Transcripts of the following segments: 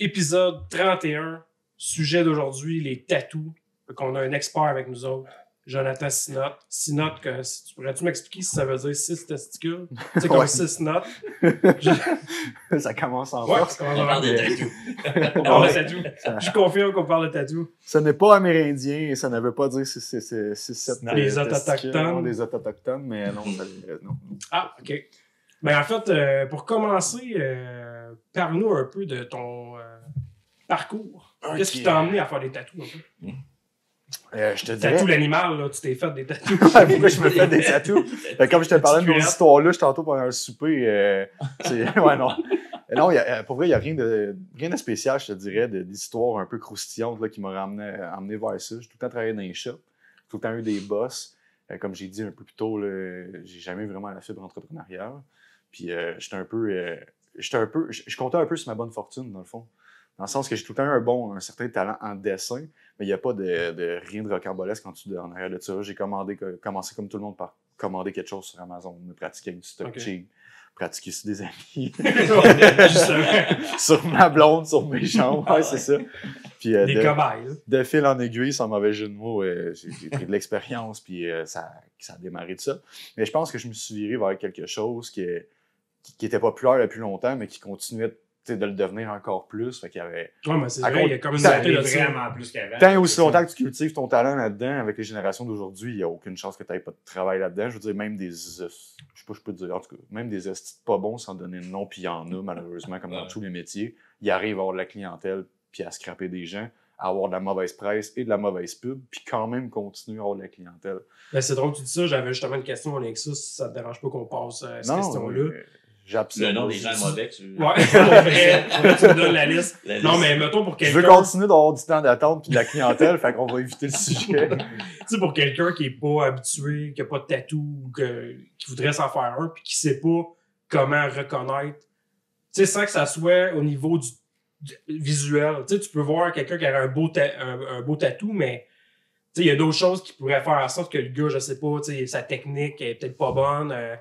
épisode 31. Sujet d'aujourd'hui, les tatous. Fait qu'on a un expert avec nous autres. Jonathan Sinot. Sinot, que, si- tu pourrais-tu m'expliquer si ça veut dire six testicules? C'est comme Ouais. six notes. ça commence en Ouais, force. ça On parle de mais- tatou. On parle de tatou. Je confirme qu'on parle de tatou. Ce n'est pas amérindien et ça ne veut pas dire si c'est si, si, sept, Les autochtones. Les autochtones, mais non, ça, non. Ah, OK. Ben, en fait, euh, pour commencer, euh, parle-nous un peu de ton euh, parcours. Qu'est-ce qui t'a amené à faire des tatous un peu? Euh, je te dirais. Tatou l'animal, là, tu t'es fait des tatous. Pourquoi je me fais des tatous? Que comme je te parlais de nos culotte. histoires-là, je tantôt pendant un souper. Euh, ouais, non. Non, il y a- pour vrai, il n'y a rien de, rien de spécial, je te dirais, d'histoires un peu croustillantes là, qui ramené, amené vers ça. J'ai tout le temps travaillé dans les shops, tout le temps eu des boss. Comme j'ai dit un peu plus tôt, là, j'ai jamais eu vraiment la fibre entrepreneuriale. Puis euh, j'étais un peu. euh, j'étais un peu. Je comptais un peu sur ma bonne fortune, dans le fond. Dans le sens que j'ai tout le temps eu un bon, un certain talent en dessin, mais il n'y a pas de, de rien de rocambolesque en, dessous de, en arrière de ça. J'ai commandé, commencé comme tout le monde par commander quelque chose sur Amazon, me pratiquer avec du stock cheap, pratiquer sur des amis, sur ma blonde, sur mes jambes, ouais, c'est ça. Puis euh, Des de, cobayes. de fil en aiguille, sans mauvais jeu de mots, euh, j'ai pris de l'expérience, puis euh, ça, ça a démarré de ça. Mais je pense que je me suis viré vers quelque chose qui, qui, qui était populaire depuis longtemps, mais qui continuait de le devenir encore plus. Fait qu'il y avait Ouais, mais c'est À vrai, il y a comme une vraiment plus qu'avant. Tant et aussi ça. longtemps que tu cultives ton talent là-dedans, avec les générations d'aujourd'hui, il n'y a aucune chance que tu n'aies pas de travail là-dedans. Je veux dire, même des. euh, Je sais pas, je peux te dire. En tout cas, même des estis pas bons sans donner de nom, puis il y en a, malheureusement, comme dans Ouais. tous les métiers. Ils arrivent à avoir de la clientèle, puis à scraper des gens, à avoir de la mauvaise presse et de la mauvaise pub, puis quand même continuer à avoir de la clientèle. Ben, c'est drôle que tu dis ça. J'avais justement une question en lien avec ça, si ça te dérange pas qu'on passe à cette question-là. euh. Le nom des gens mauvais que tu Ouais, pour vrai, tu me donnes la liste. La Non, liste. mais mettons pour Je veux quelqu'un, continuer d'avoir du temps d'attente puis de la clientèle, fait qu'on va éviter le sujet. tu sais, pour quelqu'un qui est pas habitué, qui a pas de tatou, que- qui voudrait s'en faire un, puis qui sait pas comment reconnaître, tu sais, sans que ça soit au niveau du, du visuel. Tu sais, tu peux voir quelqu'un qui a un beau, ta- un, un beau tatou, mais tu sais, il y a d'autres choses qui pourraient faire en sorte que le gars, je sais pas, tu sais, sa technique est peut-être pas bonne, euh,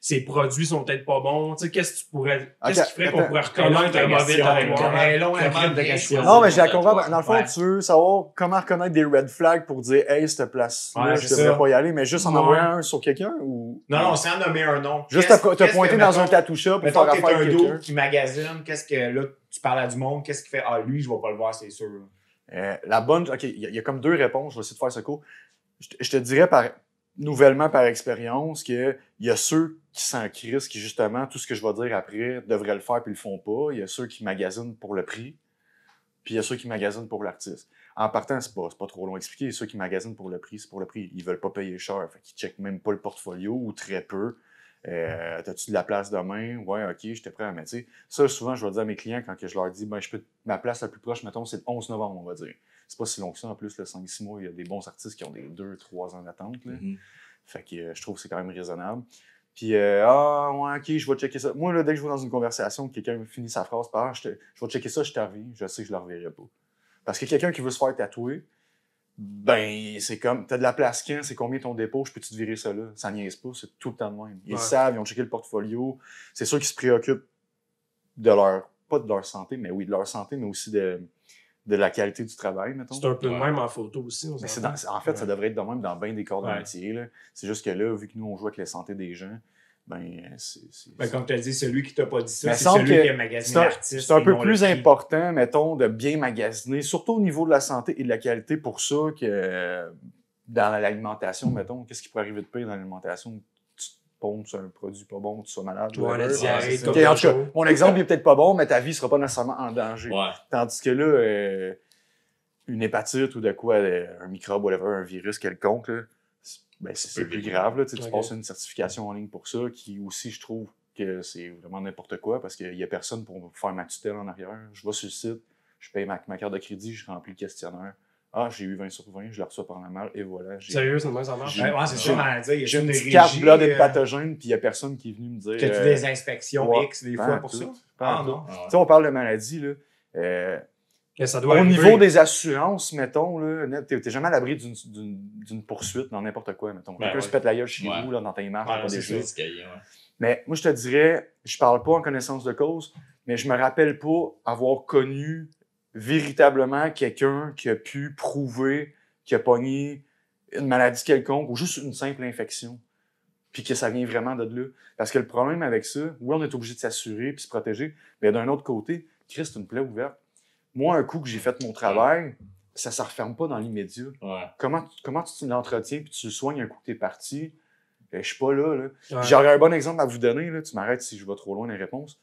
ses produits sont peut-être pas bons. Tu sais, qu'est-ce que tu pourrais, qu'est-ce Ok, qui ferait qu'on pourrait reconnaître un mauvais choisir Non, mais je la tatouage. Dans le fond, Ouais. tu veux savoir comment reconnaître des red flags pour dire, hey, cette place-là, Ouais, je c'est devrais pas y aller, mais juste en Ouais. envoyant un sur quelqu'un ou? Non, non, sans nommer un nom. Juste Qu'est-ce- te, te qu'est-ce pointer que, dans un shop pour faire que affaire un dos qui magasine, qu'est-ce que là, tu parles à du monde, qu'est-ce qui fait Ah, lui, je vais pas le voir, c'est sûr. Euh, la bonne. OK, il y, a- il y a comme deux réponses. Je vais essayer de faire ce cours. Je, te- dirais par, nouvellement par expérience qu'il y a ceux qui s'en crissent, qui justement, tout ce que je vais dire après, devraient le faire puis le font pas. Il y a ceux qui magasinent pour le prix, puis il y a ceux qui magasinent pour l'artiste. En partant, c'est pas, pas trop long à expliquer. Ceux qui magasinent pour le prix, c'est pour le prix. Ils veulent pas payer cher. Fait qu'ils checkent même pas le portfolio ou très peu. Euh, T'as-tu de la place demain? Ouais, ok, j'étais prêt à mettre. Ça, souvent, je vais dire à mes clients quand que je leur dis, ben, je peux, ma place la plus proche, mettons, c'est le 11 novembre, on va dire. C'est pas si long que ça. En plus, le 5-6 mois, il y a des bons artistes qui ont des 2-3 ans d'attente. Mhm. Fait que euh, je trouve que c'est quand même raisonnable. Puis, euh, ah, ouais, ok, je vais checker ça. Moi, là, dès que je vais dans une conversation, quelqu'un finit sa phrase par, ah, je, te- je vais checker ça, je te reviens, je sais que je le reverrai pas. Parce que quelqu'un qui veut se faire tatouer, ben, c'est comme, t'as de la place quand, c'est combien ton dépôt, je peux-tu te virer ça là? Ça niaise pas, c'est tout le temps de même. Ils Ouais. savent, ils ont checké le portfolio. C'est sûr qu'ils se préoccupent de leur, pas de leur santé, mais oui, de leur santé, mais aussi de, de la qualité du travail, mettons. C'est un peu de Ouais. même en photo aussi. on Mais c'est s'entend. dans- en fait, ça devrait être de même dans bien des corps de Ouais. métier. là. C'est juste que là, vu que nous, on joue avec la santé des gens, ben, c'est. Ben, comme tu as dit, celui qui t'a pas dit ça, c'est semble celui que qui a magasiné c'est un, l'artiste. c'est un peu plus important, mettons, de bien magasiner, surtout au niveau de la santé et de la qualité pour ça que euh, dans l'alimentation, mettons, qu'est-ce qui pourrait arriver de pire dans l'alimentation? Pompes sur un produit pas bon, tu sois malade. Tu vois, la whatever. diarrhée, c'est ça. comme Ok, en tout cas, mon exemple est peut-être pas bon, mais ta vie sera pas nécessairement en danger. Ouais. Tandis que là, euh, une hépatite ou de quoi, euh, un microbe, whatever, un virus quelconque, ben, c'est plus grave. Là, tu passes une certification en ligne pour ça, qui aussi, je trouve que c'est vraiment n'importe quoi parce qu'il n'y a personne pour faire ma tutelle en arrière. Je vais sur le site, je paye ma, ma carte de crédit, je remplis le questionnaire. Ah, j'ai eu 20 sur 20, je le reçois par la mail et voilà. j'ai- Sérieux, de ça marche? J'ai- Ouais, c'est ça, dire. A J'ai une des petite carte blood et euh, pathogène, puis il n'y a personne qui est venu me dire. Que tu euh, des inspections ouais, X des fois pour tout, ça? Ah non. Ah Tu sais, on parle de maladie, là. Euh, ça doit Au arriver. niveau des assurances, mettons, là, t'es t'es jamais à l'abri d'une- poursuite dans n'importe quoi, mettons. Ben Quelqu'un ouais. se pète la gueule chez Ouais. vous, là, dans tes marques, pas des ça. Mais moi, je te dirais, je parle pas en connaissance de cause, mais je me rappelle pas avoir connu véritablement quelqu'un qui a pu prouver qu'il a pogné une maladie quelconque ou juste une simple infection. Puis que ça vient vraiment de là. Parce que le problème avec ça, oui, on est obligé de s'assurer puis se protéger, mais d'un autre côté, Christ, une plaie ouverte. Moi, un coup que j'ai fait mon travail, ça ne se referme pas dans l'immédiat. Ouais. Comment, tu- comment tu l'entretiens puis tu le soignes un coup que t'es parti? Ben, je suis pas là. là. Ouais. J'aurais un bon exemple à vous donner. Là. Tu m'arrêtes si je vais trop loin dans les réponses.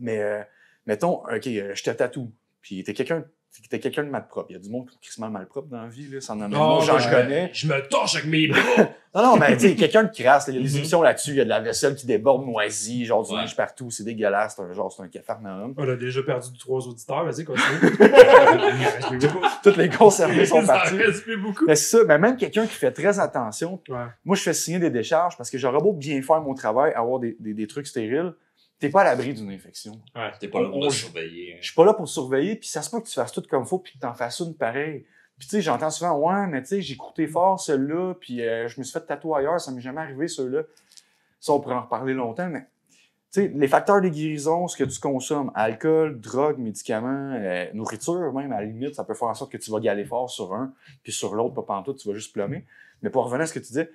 Mais euh, mettons, OK, euh, je te tatoue. Puis t'es quelqu'un t'es quelqu'un de malpropre. Il y a du monde qui est malpropre dans la vie. Là. Ça en amène. Moi, j'en je- connais. Je me torche avec mes bras. Non, non, mais tu sais, quelqu'un de crasse. Il y a des Mhm. émissions là-dessus. Il y a de la vaisselle qui déborde moisie, genre du linge partout. C'est dégueulasse. C'est un genre, c'est un cafarnaum. On a déjà perdu trois auditeurs. Vas-y, continue. Toutes les concernés sont Ça partis. beaucoup. Mais c'est ça, mais même quelqu'un qui fait très attention, Ouais. moi je fais signer des décharges parce que j'aurais beau bien faire mon travail, avoir des trucs stériles, t'es pas à l'abri d'une infection. Ouais, t'es pas là pour surveiller. hein. Je suis pas là pour surveiller, puis ça se peut que tu fasses tout comme faut, puis que t'en fasses une pareille. Puis tu sais, j'entends souvent, ouais, mais tu sais, j'ai coûté fort celui-là, puis euh, je me suis fait tatouer ailleurs, ça m'est jamais arrivé ceux-là. Ça, on pourrait en reparler longtemps, mais tu sais, les facteurs de guérison, ce que tu consommes, alcool, drogue, médicaments, euh, nourriture même, à la limite, ça peut faire en sorte que tu vas galer fort sur un, puis sur l'autre, pas pantoute, tu vas juste plomber. Mais pour revenir à ce que tu disais,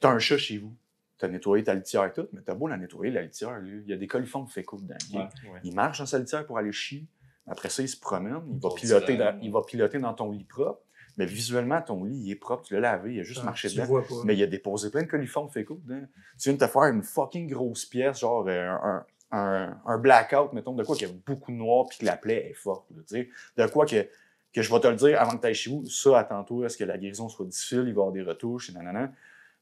t'as un chat chez vous. T'as nettoyé ta litière et tout, mais t'as beau la nettoyer, la litière, là, il y a des coliformes fécaux dedans. Ouais. Il marche dans sa litière pour aller chier. Après ça, il se promène. Il va, piloter dans, il va piloter dans ton lit propre. Mais visuellement, ton lit, il est propre. Tu l'as lavé. Il a juste Ah, marché tu dedans. vois pas. Mais il a déposé plein de coliformes fécaux dedans. Tu viens de te faire une fucking grosse pièce, genre euh, un, un, un blackout, mettons, de quoi qu'il y a beaucoup de noir puis que la plaie est forte. là, tu de quoi que, que je vais te le dire avant que tu ailles chez vous. Ça, attends-toi à ce que la guérison soit difficile, il va y avoir des retouches et nanana.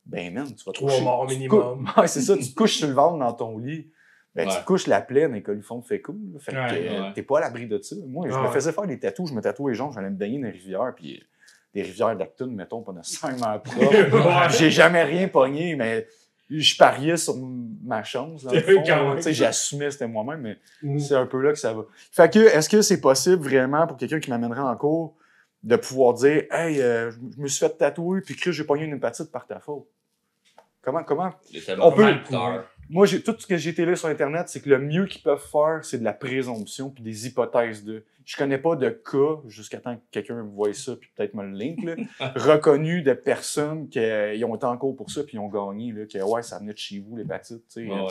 Ben, man, tu vas te Trois morts minimum. Ouais, c'est ça. Tu te couches sur le ventre dans ton lit. Ben, tu te couches la plaie les coliformes fécaux. là. Fait que Ouais, ouais. t'es pas à l'abri de ça. Moi, je me faisais faire des tatous, je me tatouais les jambes, j'allais me baigner dans les rivières, puis des rivières d'Acton, mettons, pas nécessairement propres. J'ai jamais rien pogné, mais je pariais sur ma chance. J'assumais c'était moi-même, mais Mm. c'est un peu là que ça va. Fait que, est-ce que c'est possible vraiment pour quelqu'un qui m'amènerait en cours de pouvoir dire Hey, euh, je me suis fait tatouer, puis Chris, j'ai pogné une hépatite par ta faute? Comment, comment? Les On peut-. Moi, j'ai, tout ce que j'ai été là sur Internet, c'est que le mieux qu'ils peuvent faire, c'est de la présomption puis des hypothèses de. Je connais pas de cas, jusqu'à temps que quelqu'un voie ça puis peut-être me le link, là, reconnu de personnes qui euh, ont été en cours pour ça puis ils ont gagné, là, que ouais, ça venait de chez vous, l'hépatite, tu sais. Ouais, ouais.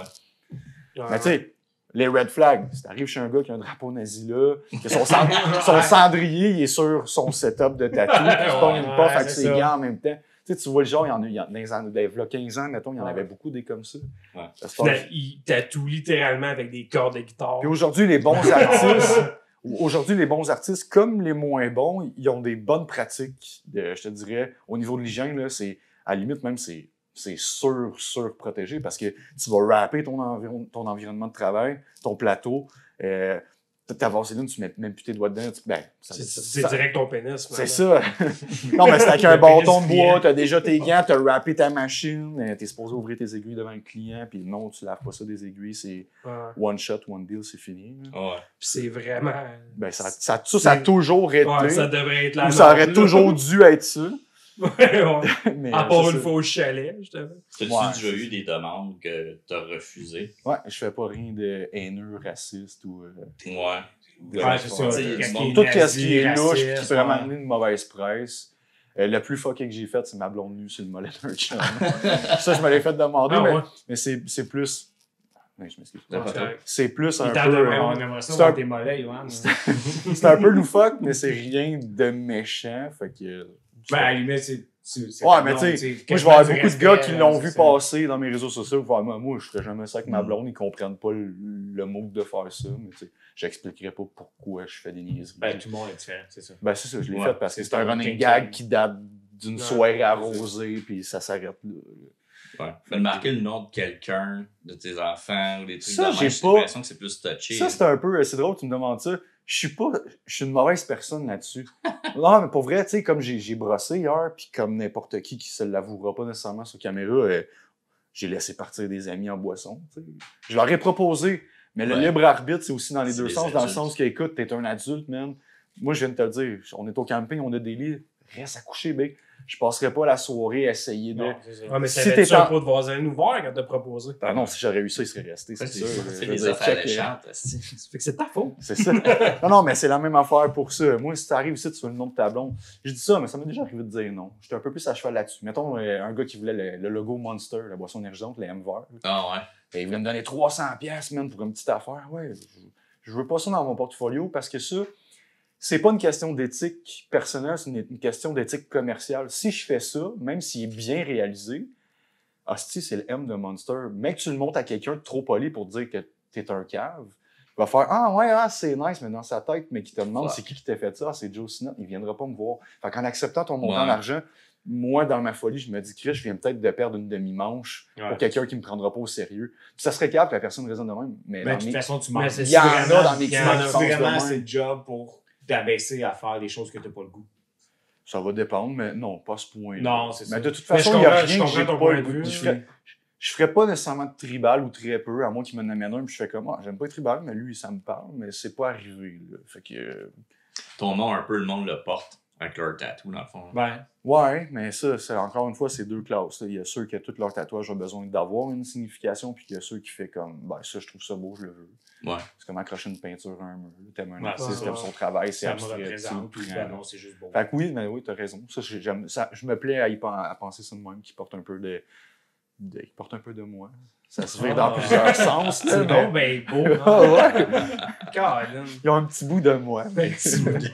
Ouais. Mais tu sais, les red flags, si t'arrives chez un gars qui a un drapeau nazi là, que son, cend- son cendrier, il est sur son setup de tatou, puis il pogne une Ouais, puff avec c'est ses gants en même temps. Tu sais, tu vois le genre, il y en a, il y en a dans les années, ben, v'là 15 ans, mettons, il y en avait beaucoup des comme ça. Ouais. Ça se passe- Il tatoue littéralement avec des cordes de guitare. Puis aujourd'hui, les bons artistes, aujourd'hui, les bons artistes, comme les moins bons, ils ont des bonnes pratiques, de- je te dirais, au niveau de l'hygiène, c'est, à la limite, même, c'est, c'est sur, sur protégé parce que tu vas rapper ton, environ- ton environnement de travail, ton plateau, euh, ta vaseline, tu mets même plus tes doigts dedans, tu- ben, ça- C'est direct ton pénis. c'est ça. non, mais c'est avec un bâton de bois, pliant. t'as déjà tes gants, t'as rappé ta machine, euh, t'es supposé ouvrir tes aiguilles devant le client, puis non, tu laves pas ça des aiguilles, c'est Ouais. one shot, one deal, c'est fini. Ouais. Puis c'est vraiment. Ben, ça, ça, ça, ça a toujours été, Ouais, ça devrait être la ou ça aurait toujours dû être ça. Ouais, ouais. Mais, À part une fois au chalet, justement. T'as-tu Ouais. déjà eu des demandes que t'as refusées? Ouais, je fais pas rien de haineux, raciste ou. euh, Ouais. Ouais, c'est ça. Tu tout est ce qui est louche puis qui peut vraiment ouais. amener une mauvaise presse. Euh, le plus fucké que j'ai fait, c'est ma blonde nue sur le mollet d'un chum. ça, je me l'ai fait demander, Ah, mais, ouais. mais c'est c'est plus. Ouais, je m'excuse. C'est plus un peu. euh, on un- mollets. C'est un peu loufoque, mais c'est rien de méchant. Fait que. Ben, à la limite, c'est. Ouais, mais tu sais, Moi, je quasiment beaucoup de gars qui l'ont vu passer dans mes réseaux sociaux. Faire, moi, moi, je ferais jamais ça avec ma Mm. blonde. Ils comprennent pas le, le mot de faire ça. Mais tu sais, j'expliquerai pas pourquoi je fais des niaiseries. Ben, tout le monde est différent, c'est ça. Ben, c'est ça, je l'ai Ouais, fait parce que c'est un running gag qui- date d'une soirée arrosée, puis ça s'arrête là. Ouais. Fais marquer le nom de quelqu'un, de tes enfants ou des trucs Ça, j'ai pas- l'impression que c'est plus touché. Ça, c'est un peu, c'est drôle que tu me demandes ça. Je suis pas, je suis une mauvaise personne là-dessus. non, mais pour vrai, tu sais, comme j'ai brossé hier, puis comme n'importe qui qui se l'avouera pas nécessairement sur caméra, euh, j'ai laissé partir des amis en boisson. Je leur ai proposé, mais le libre arbitre, c'est aussi dans les deux sens, dans le sens qu'écoute, t'es un adulte, man. Moi, je viens de te le dire, on est au camping, on a des lits, reste à coucher, ben. Je passerais pas la soirée à essayer de. Non. Ah, mais Si t'es un pot de vaseline ouvert quand t'as proposé? Ah non, si j'aurais eu ça, il serait resté, c'est C'est sûr. c'est les affaires alléchantes, fait que c'est ta faute. C'est ça. non, non, mais c'est la même affaire pour ça. Moi, si t'arrives ici, tu veux le nom de ta blonde. Je dis ça, mais ça m'est déjà arrivé de dire non. J'étais un peu plus à cheval là-dessus. Mettons, euh, un gars qui voulait le, le logo Monster, la boisson énergisante, les M. Ah ouais. Et il voulait me donner 300 pièces man, pour une petite affaire. Ouais, je, je veux pas ça dans mon portfolio parce que ça, c'est pas une question d'éthique personnelle, c'est une, une question d'éthique commerciale. Si je fais ça, même s'il est bien réalisé, hostie, c'est le M de Monster. Mec, tu le montres à quelqu'un de trop poli pour dire que t'es un cave. Il va faire Ah ouais, ah, c'est nice, mais dans sa tête, mais qui te demande Ouais. c'est qui qui t'a fait ça, Ah, c'est Joe Sinot, il viendra pas me voir. Fait qu'en acceptant ton montant Ouais. d'argent, moi, dans ma folie, je me dis, Chris, je viens peut-être de perdre une demi-manche Ouais. pour quelqu'un qui me prendra pas au sérieux. Puis ça serait capable que la personne raisonne de même. Mais, de toute mes- façon, tu c'est il y en a dans mes il y en clients a qui vraiment de job pour t'abaisser à faire des choses que t'as pas le goût. Ça va dépendre, mais non, pas ce point. Non, c'est ça. Mais de toute façon, il y a rien que j'ai pas point le de goût. vue. Je ferais, je ferais pas nécessairement de tribal ou très peu, à moins qu'il m'en amène un, puis je fais comme, ah, j'aime pas les tribal, mais lui, ça me parle, mais c'est pas arrivé, là. Fait que, euh, Ton nom, un peu, le monde le porte avec leur tatou, dans le fond. Ben, ouais, mais ça, c'est encore une fois, c'est deux classes. là. Il y a ceux qui, tous leurs tatouages, ont besoin d'avoir une signification, puis il y a ceux qui fait comme, ben, ça, je trouve ça beau, je le veux. Ouais. C'est comme accrocher une peinture à un mur. T'aimes un Ouais, artiste, c'est t'aimes ça. son travail, c'est ça me abstrait. le représente. Puis, ben là. non, c'est juste beau. Fait que oui, mais oui, t'as raison. Ça, j'aime, ça, je me plais à, y à penser ça de même, qui porte un peu de, de- qui porte un peu de moi. Ça se fait dans Ah. plusieurs sens. C'est mais- bon, ben beau. Ah ouais. Ils ont un petit bout de moi. Ben, petit bout de-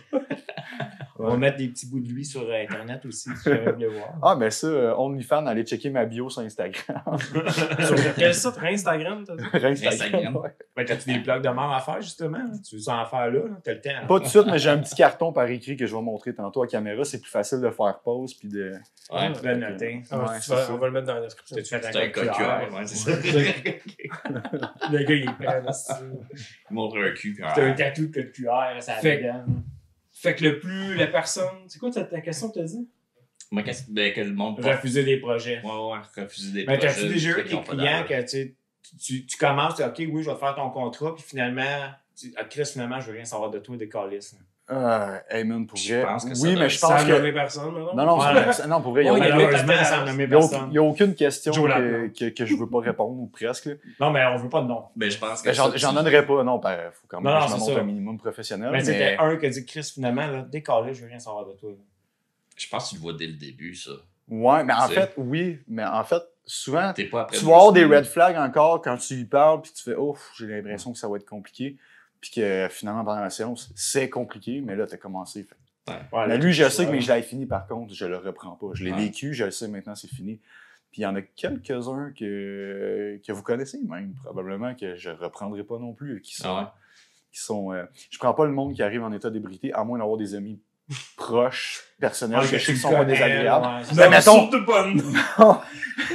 On va mettre des petits bouts de lui sur euh, Internet aussi, si jamais vous voulez voir. Ah, mais ça, euh, OnlyFans, allez checker ma bio sur Instagram. Sur quel site? Instagram, t'as dit? Instagram. Instagram. ouais. Ben, t'as-tu des blogs de mort à faire, justement? là? Tu veux en faire là? là? T'as le temps. là? Pas tout de suite, mais j'ai un petit carton par écrit que je vais montrer tantôt à caméra. C'est plus facile de faire pause puis de. Ouais. Noter. Ah, Ouais, vas- on va le mettre dans la description. C'est un code QR, ouais, c'est ça. Le gars, il est prêt. là, c'est- Il montre un cul, puis un T'as un tatou de code QR, ça Fait-. Fait que le plus, la personne. C'est quoi ta, ta question que t'as dit? Mais qu'est-ce que ben, que le monde? Refuser des projets. Ouais, ouais, refuser des Mais projets. t'as-tu déjà eu des clients que tu, sais, tu, tu commences, tu dis, OK, oui, je vais te faire ton contrat, puis finalement, tu, ah, Chris, finalement, je veux rien savoir de toi, des calices. Euh, man, pour Je vrai. pense que ça oui, mais je pense que. personne, maintenant? Non, non, Ouais. non, pour vrai, il y a y y y aucune question que, que, que je veux pas répondre, ou presque. Non, mais on veut pas de nom. Ben, je pense que Ben, J'en ça, j'en tu- donnerais pas, non. Il faut quand même Non, que je montre un minimum professionnel. Mais Mais, c'était un qui a dit, Chris, finalement, là, calices, je veux rien savoir de toi. Je pense que tu le vois dès le début, ça. Ouais, mais en fait, oui. Mais en fait, souvent, tu vas avoir des red flags encore quand tu lui parles, puis tu fais, ouf, j'ai l'impression que ça va être compliqué. Puis que finalement, pendant la séance, c'est compliqué, mais là, t'as commencé. Fait. Ouais, Mais là, lui, je sais que mais je l'avais fini par contre, je le reprends pas. Je l'ai Ouais. vécu, je le sais maintenant, c'est fini. Puis il y en a quelques-uns que, que vous connaissez même, probablement, que je reprendrai pas non plus, qui sont. Ah ouais. Qui sont euh, je prends pas le monde qui arrive en état d'ébriété, à moins d'avoir des amis proches, personnels, Ouais, que je sais qu'ils sont pas désagréables. ouais, Non, mettons- surtout pas nom.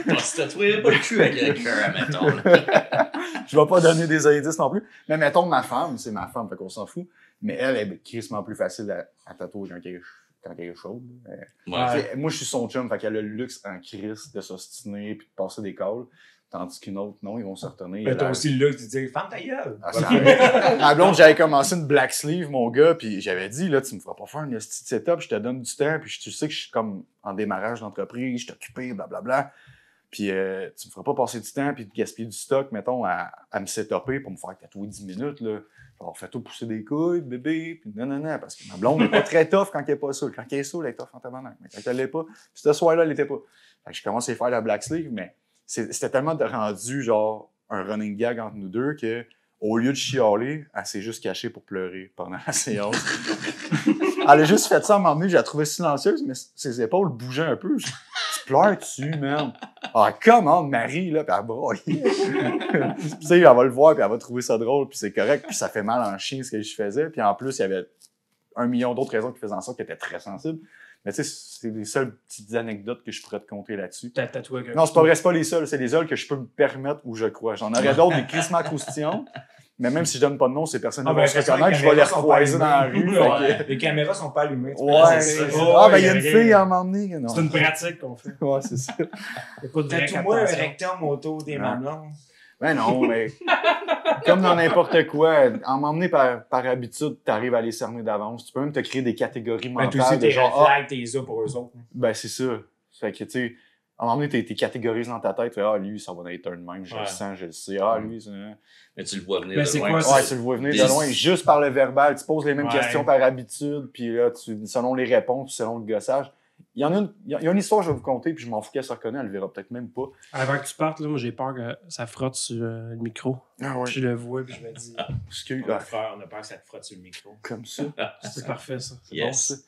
On se tatouerait pas le cul avec le cœur, mettons. Je vais pas donner des indices non plus. Mais mettons ma femme, c'est ma femme, fait qu'on s'en fout. Mais elle est crissement plus facile à, à tatouer quand elle est, quand elle est chaude. Ouais. Moi, je suis son chum, fait qu'elle a le luxe en crise de s'ostiner puis de passer des calls. Tandis qu'une autre, non, ils vont se retenir. Mais t'as aussi le look, tu dis, ferme ta gueule. Ah, arrête. Ma blonde, j'avais commencé une black sleeve, mon gars, puis j'avais dit, là, tu me feras pas faire une petite setup, je te donne du temps, puis tu sais que je suis comme en démarrage d'entreprise, je suis occupé, blablabla. Puis euh, tu me feras pas passer du temps, puis de gaspiller du stock, mettons, à, à me setuper pour me faire tatouer 10 minutes, là. Genre, fais-toi pousser des couilles, bébé, puis non, non, non, parce que ma blonde n'est pas très tough quand elle est pas saoule. Quand elle est saoule, elle est tough en tabarnak. Mais quand elle l'est pas, puis ce soir-là, elle était pas. Fait que je commençais à faire la black sleeve, mais c'était tellement de rendu, genre, un running gag entre nous deux que, au lieu de chialer, elle s'est juste cachée pour pleurer pendant la séance. elle a juste fait ça à un moment donné, je la trouvais silencieuse, mais ses épaules bougeaient un peu. Pleures-tu, man? Ah, comment, Marie, là, puis elle. Puis, tu sais, elle va le voir, puis elle va trouver ça drôle, puis c'est correct, puis ça fait mal en chien ce que je faisais. Puis en plus, il y avait un million d'autres raisons qui faisaient en sorte qu'elle était très sensible. Mais tu sais, c'est les seules petites anecdotes que je pourrais te conter là-dessus. T'as tatoué Non, c'est pas vrai, c'est pas les seuls, c'est les seuls que je peux me permettre ou je crois. J'en aurais d'autres, des crissement croustillantes. Mais même si je donne pas de nom, ces personnes Ah, vont ben, se reconnaître, je vais les recroiser dans la rue. Ouais, Les caméras sont pas allumées. tu Ouais, ça. Ah, ben, il y a une fille à m'emmener. Non. C'est une pratique qu'on fait. Ouais, c'est ça. Il y a pas de vraie Tatoue-moi un rectum autour des mamelons. Ben non, mais comme dans n'importe quoi, en m'emmener par, par habitude, tu arrives à les cerner d'avance. Tu peux même te créer des catégories Ben, toi aussi, mentales de tes genre, ah, flags, t'es là pour eux autres. ben c'est ça. Fait que, tu sais, à un moment donné, t'es t'es catégorisé dans ta tête. tu Ah, lui, ça va être un de même. Je Ouais. le sens, je le sais. Ah, lui, c'est... Mais tu le vois venir Mais de c'est loin. quoi, Ouais, tu le vois venir Des- de loin, juste par le verbal. Tu poses les mêmes Ouais. questions par habitude, puis là, tu, selon les réponses, selon le gossage. Il y en a une, il y a- une histoire, je vais vous conter, puis je m'en fous qu'elle se reconnaît, elle le verra peut-être même pas. Avant que tu partes, là, moi, j'ai peur que ça frotte sur euh, le micro. Ah Puis je le vois, puis je me dis, Excuse, On a ah, peur, on a peur que ça te frotte sur le micro. comme ça. c'est parfait, ça. C'est Yes. bon, ça.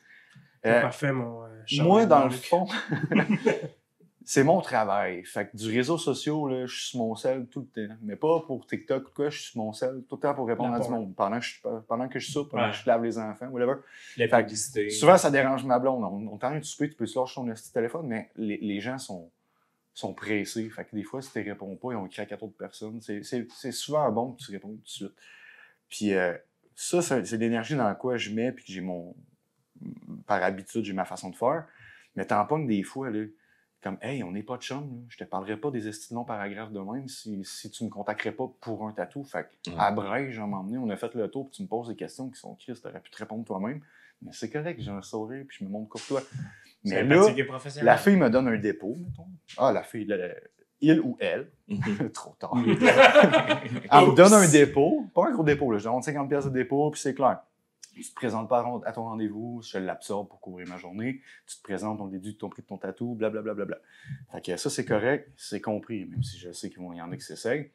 C'est Euh, parfait, mon. euh, moi, dans le fond, c'est mon travail. Fait que du réseau social, là, je suis sur mon sel tout le temps. Mais pas pour TikTok ou quoi, je suis sur mon sel tout le temps pour répondre à du monde. Pendant que je, pendant que je soupe, pendant Ouais. que je lave les enfants, whatever. La Fait que publicité. Souvent, ça dérange ma blonde. On, on t'en de souper, tu peux se lâcher ton petit téléphone, mais les, les gens sont, sont pressés. Fait que des fois, si tu réponds pas, ils ont écrit à quatre autres personnes. C'est- souvent bon que tu réponds tout de suite. Puis euh, ça, c'est c'est l'énergie dans quoi je mets, puis que j'ai mon. Par habitude, j'ai ma façon de faire. Mais t'en pognes des fois, là, comme, hey, on n'est pas de chum, là. je te parlerai pas des esti de longs paragraphes de même si, si tu me contacterais pas pour un tatou. Fait que, Ouais. à Brège, à m'emmener, on a fait le tour, puis tu me poses des questions qui sont Chris, t'aurais pu te répondre toi-même. Mais c'est correct, j'ai un sourire, puis je me montre courtois. Mais là, la fille me donne un dépôt, mettons. Ah, la fille, la- il ou elle, Mhm. trop tard. Elle me donne un dépôt, pas un gros dépôt, là. je donne 50 pièces de dépôt, puis c'est clair. Tu te présentes pas à ton rendez-vous, je l'absorbe pour couvrir ma journée. Tu te présentes, on déduit ton prix de ton tatou, blablabla. Bla, bla, bla. Fait que ça, c'est correct, c'est compris, même si je sais qu'il y en a qui s'essayent.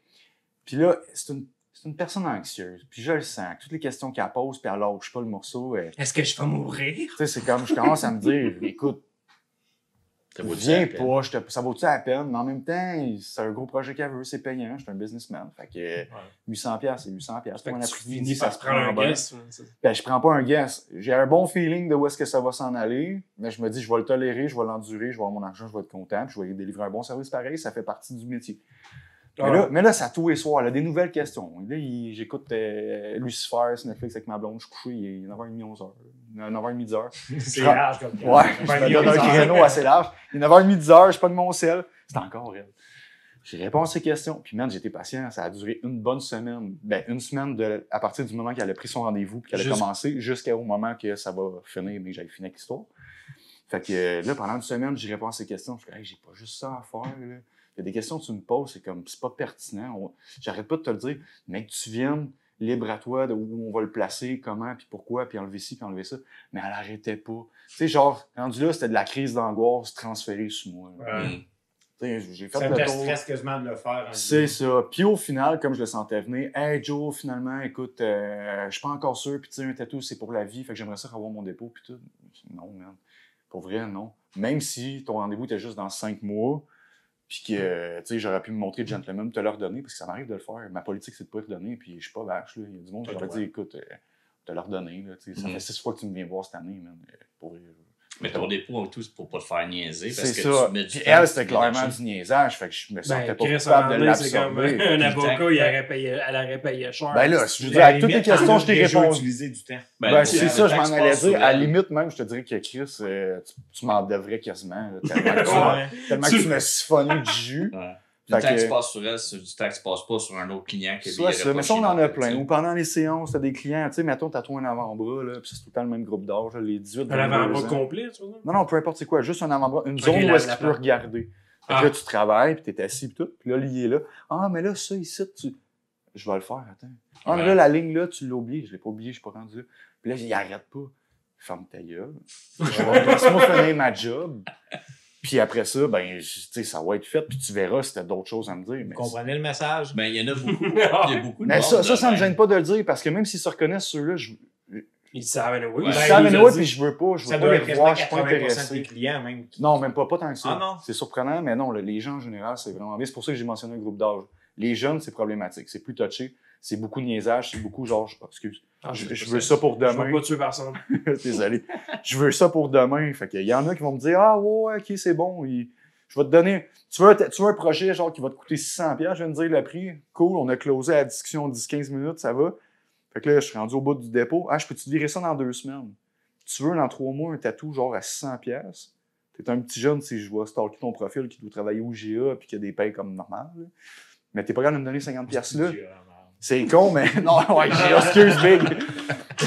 Puis là, c'est une, c'est une personne anxieuse, puis je le sens. Toutes les questions qu'elle pose, puis elle lâche pas le morceau. elle- Est-ce que je vais mourir? Tu sais, c'est comme, je commence à me dire, écoute, Ça viens pas, je te- ça vaut-tu la peine? Mais en même temps, c'est un gros projet qu'elle veut, c'est payant, je suis un businessman. Fait que euh, 800 pièces, c'est 800 pièces. Fait Pour un que tu finis ça se prend un guess. Ben, je prends pas un guess. J'ai un bon feeling de où est-ce que ça va s'en aller, mais je me dis, je vais le tolérer, je vais l'endurer, je vais avoir mon argent, je vais être content, puis je vais délivrer un bon service pareil, ça fait partie du métier. Mais, là, mais là, ça tous les soirs, là, des nouvelles questions. Là, il- j'écoute euh, Lucifer sur Netflix avec ma blonde, je suis couché, il est 9h30, 11h. 9h30, 10h. C'est large comme Ouais, je me donne un créneau assez large. Il est 9h30, 10h, je pogne mon sel. C'est encore réel. J'ai répondu à ces questions. Puis, man, j'étais patient. Ça a duré une bonne semaine. Ben, une semaine de, à partir du moment qu'elle a pris son rendez-vous puis qu'elle a Juste- commencé jusqu'au moment que ça va finir, mais que j'avais fini avec l'histoire. Fait que euh, là, pendant une semaine, j'ai répondu à ces questions. Je suis hey, j'ai pas juste ça à faire. Là. Il y a des questions que tu me poses, c'est comme, c'est pas pertinent. On- J'arrête pas de te le dire. Mais que tu viennes libre à toi de où on va le placer, comment, puis pourquoi, puis enlever ci, puis enlever ça. Mais elle arrêtait pas. Tu sais, genre, rendu là, c'était de la crise d'angoisse transférée sur moi. Ouais. Tu sais, j'ai fait Ça le tour. stresse quasiment de le faire. hein. C'est ça. Puis au final, comme je le sentais venir, hey Joe, finalement, écoute, euh, je suis pas encore sûr, puis tu sais, un tatou, c'est pour la vie, fait que j'aimerais ça avoir mon dépôt, puis tout. Non, man. Pour vrai, non. Même si ton rendez-vous était juste dans cinq mois, puis que, euh, tu sais, j'aurais pu me montrer gentleman, te le redonner, parce que ça m'arrive de le faire. Ma politique, c'est de pas le redonner, puis je suis pas vache, là. Il y a du monde qui droit. dit, écoute, euh, te le redonner, là. Tu sais, ça Mhm. fait six fois que tu me viens voir cette année, man. Euh, Pour Mais ton dépôt en tout, c'est pour pas te faire niaiser. Parce C'est que ça. tu mets du Puis elle, c'était clairement du niaisage, fait que je me sentais Ben, pas Chris, coupable de l'absorber. un avocat, il aurait payé, elle aurait payé cher. Ben là, je veux dire, avec toutes les questions, je t'ai répondu. utilisé du temps. Ben, pour c'est ça, je m'en allais dire. À la limite, même, je te dirais que Chris, euh, tu, tu m'en devrais quasiment. là, tellement que tu, tellement que tu m'as siphonné du jus. Le temps que que- tu passes sur elle, c'est du temps que tu passes pas sur un autre client qui Soit ça, mais ça, on en a plein. Ou pendant les séances, t'as des clients, tu sais, mettons, t'as toi un avant-bras, là, puis c'est tout le temps le même groupe d'âge, les 18 Un avant-bras 22 ans. complet, tu vois. Non, non, peu importe c'est quoi, juste un avant-bras, une zone où est-ce qu'il peut regarder. Fait que Ah. là, tu travailles, puis t'es assis, puis tout, puis là, il est là. Ah, mais là, ça, ici, tu... Je vais le faire, attends. Ah, mais là, la ligne, là, tu l'as oublié. Je l'ai pas oublié, je suis pas rendu là. Puis là, il arrête pas. Ferme ta gueule. Je vais- Laisse-moi finir ma job. Puis après ça, ben, je- tu sais, ça va être fait, puis tu verras si t'as d'autres choses à me dire. Mais, Vous comprenez le message? Ben, il y en a beaucoup. Il y a beaucoup de mais ça, ça, ça me gêne pas de le dire, parce que même s'ils se reconnaissent ceux-là, je, Ils savent. Ouais. ils Ben, savent, ont puis je veux pas, je veux Ça pas doit les voir, je suis pas 80% de intéressé. tes clients, même. qui- Non, même pas, pas tant que ça. Ah non? C'est surprenant, mais non, là, les gens en général, c'est vraiment bien. C'est pour ça que j'ai mentionné le groupe d'âge. Les jeunes, c'est problématique. C'est plus touché. C'est beaucoup de niaisage. C'est beaucoup genre, je- excuse. Ah, je, je veux ça pour Je demain. vais pas tuer personne. Désolé. Je veux ça pour demain. Fait qu'il y en a qui vont me dire, ah ouais, ok, c'est bon. Il- Je vais te donner. Tu veux, un- tu veux un projet genre qui va te coûter 600$, je viens de dire le prix. Cool, on a closé la discussion 10-15 minutes, ça va. Fait que là, je suis rendu au bout du dépôt. Ah, je peux te virer ça dans deux semaines? Tu veux dans trois mois un tatou genre à 600$? T'es un petit jeune, si je vois stalker ton profil qui doit travailler au GA puis qui a des payes comme normal. là. Mais t'es pas capable de me donner 50 pièces là. C'est con, mais non, ouais, j'ai- excuse, Big.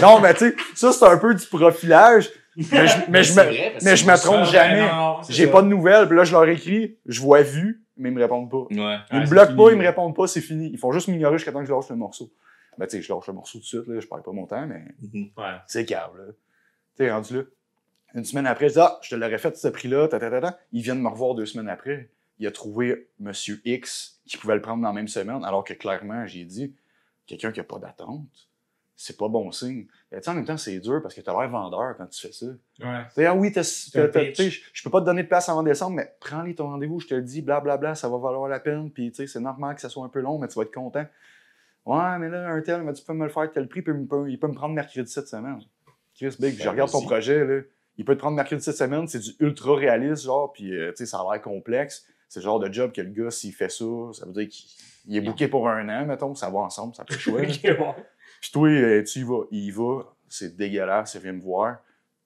Non, mais tu sais, ça, c'est un peu du profilage. Mais je, mais je me, vrai, mais je me trompe Ça, jamais. J'ai pas de nouvelles, puis là, je leur écris, je vois vu, mais ils me répondent pas. Ouais. Ils Ouais, me c'est bloquent fini. pas, ils me répondent pas, c'est fini. Ils font juste m'ignorer jusqu'à temps que je lâche le morceau. Ben, tu sais, je lâche le morceau tout de suite, là, je perds pas mon temps, mais Mhm. Ouais. c'est cave, là. Tu sais, rendu là. Une semaine après, je dis, ah, je te l'aurais fait ce prix-là, ta, ta, ta, ta. Ils viennent me revoir deux semaines après. Il a trouvé Monsieur X qui pouvait le prendre dans la même semaine, alors que clairement, j'ai dit, quelqu'un qui a pas d'attente, c'est pas bon signe. Tu sais, en même temps, c'est dur parce que t'as l'air vendeur quand tu fais ça. Ouais. Tu ah oui, tu je peux pas te donner de place avant décembre, mais prends-les ton rendez-vous, je te le dis, blablabla, ça va valoir la peine, puis tu sais, c'est normal que ça soit un peu long, mais tu vas être content. Ouais, mais là, un tel, mais tu peux me le faire tel prix, il peut, il peut me prendre mercredi cette semaine. Chris Big, Ben, je regarde ton projet, là. Il peut te prendre mercredi cette semaine, c'est du ultra réaliste, genre, puis euh, tu sais, ça a l'air complexe. C'est le genre de job que le gars, s'il fait ça, ça veut dire qu'il il est booké pour un an, mettons, ça va ensemble, ça peut chouette. Puis toi, euh, tu y vas. Il y va, c'est dégueulasse, il vient me voir.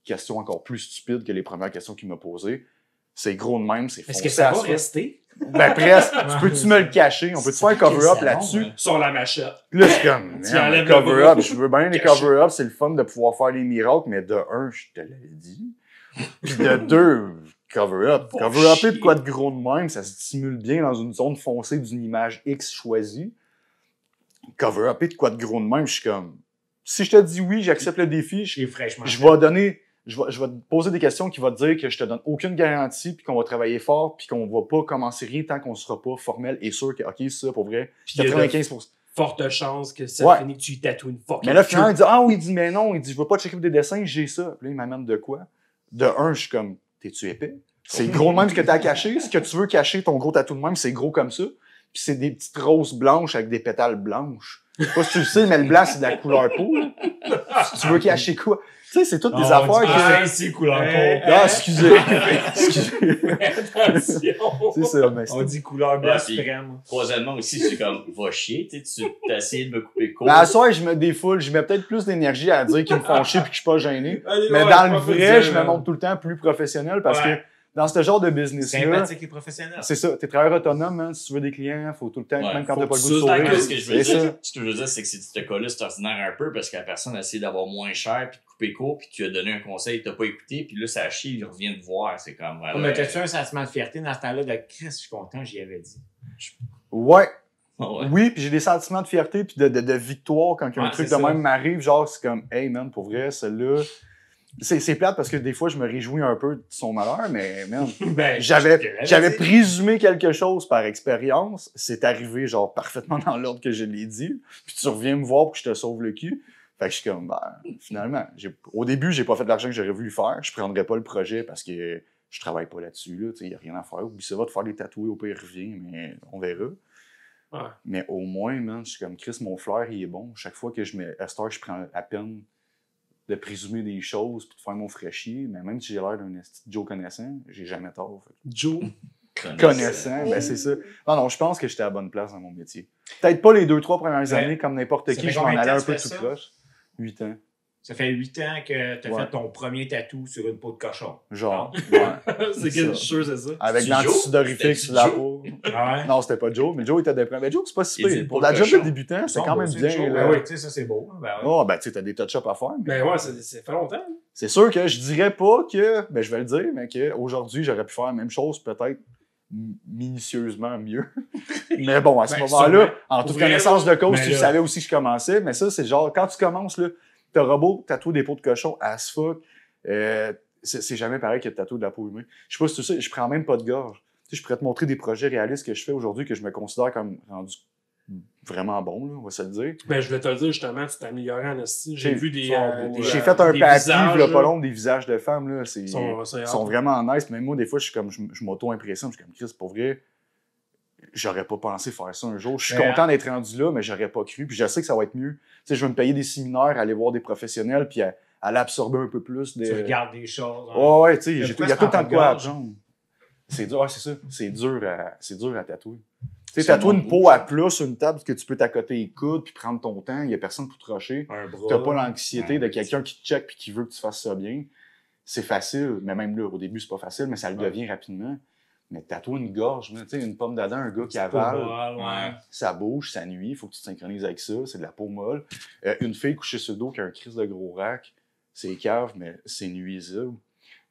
Question encore plus stupide que les premières questions qu'il m'a posées. C'est gros de même, c'est Est-ce que ça va ça. rester? Ben presque. tu peux-tu me le cacher? On peut-tu faire un cover-up là-dessus? salon, sur la machette? Suis comme, Tu man, cover-up, je veux bien les cover-up, c'est le fun de pouvoir faire les miracles, mais de un, je te l'avais dit. Puis de deux, cover-up. Bon Cover-up de quoi de gros de même, ça se dissimule bien dans une zone foncée d'une image X choisie. Cover-up de quoi de gros de même, je suis comme, si je te dis oui, j'accepte le défi, je, Je suis fraîchement. je vais donner, je vais, je vais te poser des questions qui vont te dire que je te donne aucune garantie, puis qu'on va travailler fort, puis qu'on va pas commencer rien tant qu'on sera pas formel et sûr que, ok, c'est ça, pour vrai, Puis il y a de 95%. fortes chances que ça Ouais. finit que tu y tatoues une fucking Mais là, finalement, il dit Ah oui, il dit Mais non, il dit Je veux pas checker des dessins, j'ai ça. Puis là, il m'amène de quoi? De un, je suis comme T'es-tu épais? C'est gros de même ce que t'as à cacher. Ce que tu veux cacher, ton gros tatou de même, c'est gros comme ça. Puis c'est des petites roses blanches avec des pétales blanches. Je sais pas si tu le sais, mais le blanc, c'est de la couleur peau. Tu veux cacher quoi? Tu sais, c'est toutes des Oh, affaires que. fancy couleur Euh, peau. Ah, excusez. excusez. Attention. c'est ça, mais On c'est. dit couleur Ah, puis- suprême. Troisièmement aussi, c'est comme, va chier, tu sais, tu essayé de me couper court. À soir, je me défoule. Je mets peut-être plus d'énergie à dire qu'ils me font chier puis que je suis pas gêné. Allez, Mais ouais, dans le vrai, dire, je me montre tout le temps plus professionnel parce Ouais. que dans ce genre de business-là, Sympathique et professionnel. c'est ça. T'es travailleur autonome, hein, si tu veux des clients, faut tout le temps, Ouais, même quand faut t'as pas le goût de tu sourire. ce que je veux C'est dire, ce que je veux dire, c'est que si tu te colles, c'est ordinaire un peu parce que la personne a essayé d'avoir moins cher puis de couper court puis tu as donné un conseil, t'as pas écouté puis là ça a chié, il revient te voir, c'est comme voilà. Mais t'as-tu un sentiment de fierté dans ce temps-là de Chris, je suis content, j'y avais dit? Ouais, Ah ouais. oui, puis j'ai des sentiments de fierté puis de, de, de victoire quand un Ouais, truc de c'est ça. même m'arrive. Genre, c'est comme, hey man, pour vrai, celle-là. C'est, plate parce que des fois, je me réjouis un peu de son malheur, mais man, Ben, j'avais, présumé quelque chose par expérience. C'est arrivé, genre, parfaitement dans l'ordre que je l'ai dit. Puis tu reviens me voir pour que je te sauve le cul. Fait que je suis comme, ben, finalement, j'ai, au début, j'ai pas fait de l'argent que j'aurais voulu faire. Je prendrais pas le projet parce que je travaille pas là-dessus, là. Tu sais, y a rien à faire. Oublie ça, va te faire des tatoués, au pire, reviens, mais on verra. Ouais. Mais au moins, man, je suis comme, Chris, mon flair, il est bon. Chaque fois que je mets, à cette heure, je prends la peine de présumer des choses puis de faire mon fraîchier. Mais même si j'ai l'air d'un esti de Joe connaissant, j'ai jamais tort. Fait Joe. connaissant, ben c'est ça. Non, non, je pense que j'étais à la bonne place dans mon métier. Peut-être pas les deux, trois premières Ouais. années comme n'importe qui, je m'en allais un peu tout proche. Huit ans. Ça fait huit ans que t'as Ouais. fait ton premier tatou sur une peau de cochon. Genre, ouais. c'est ça. quelque chose, c'est ça. Avec l'antisudorifique sur la peau. Ouais? Non, c'était pas Joe, mais Joe était de Mais Joe, c'est pas si pire. Pour la job de débutant, c'est quand ben, même bien. Ben oui, tu sais, ça c'est beau. Ben ouais. Oh, ben tu sais, t'as des touch-ups à faire. mais- Ben ouais, ça, fait longtemps. C'est sûr que je dirais pas que, ben je vais le dire, mais qu'aujourd'hui, j'aurais pu faire la même chose, peut-être minutieusement mieux. mais bon, à ce Ben, moment-là, en toute connaissance de cause, mais tu savais aussi que je commençais, mais ça, c'est genre, quand tu commences, là, t'as robot, tatoué des peaux de cochon, as fuck, euh, c'est jamais pareil que de tatouer de la peau humaine. Je sais pas si tu sais, je prends même pas de gorge. Tu sais, je pourrais te montrer des projets réalistes que je fais aujourd'hui que je me considère comme rendu vraiment bon, là, on va se le dire. Ben, je voulais te le dire, justement, tu t'es amélioré en esti. J'ai vu des. euh, des- J'ai euh, fait un papier, pas long, des visages de femmes, là, sont, Ils sont vraiment nice. Même moi, des fois, je suis comme, je, je m'auto-impressionne. Je suis comme, Chris, pour vrai, j'aurais pas pensé faire ça un jour. Je suis Mais- content d'être rendu là, mais j'aurais pas cru. Puis je sais que ça va être mieux. Tu sais, je vais me payer des séminaires, aller voir des professionnels, puis à, à l'absorber un peu plus. De... Tu regardes des choses. hein. Ouais, ouais, tu sais, il y a tu tout le temps de quoi. C'est dur, ouais, c'est ça. C'est dur à, c'est dur à tatouer. Tu sais, tatouer un une peau à plat sur une table que tu peux t'accoter les coudes puis prendre ton temps. Il y a personne pour te rusher. Bras. T'as pas l'anxiété Ouais. de quelqu'un qui te check puis qui veut que tu fasses ça bien. C'est facile, mais même là, au début, c'est pas facile, mais ça le Ouais. devient rapidement. Mais tatouer une gorge, tu sais, une pomme d'Adam, un gars qui avale, mal, ouais. ça bouge, ça nuit, il faut que tu te synchronises avec ça, c'est de la peau molle. Euh, une fille couchée sur le dos qui a un crise de gros rack, c'est cave, mais c'est nuisible.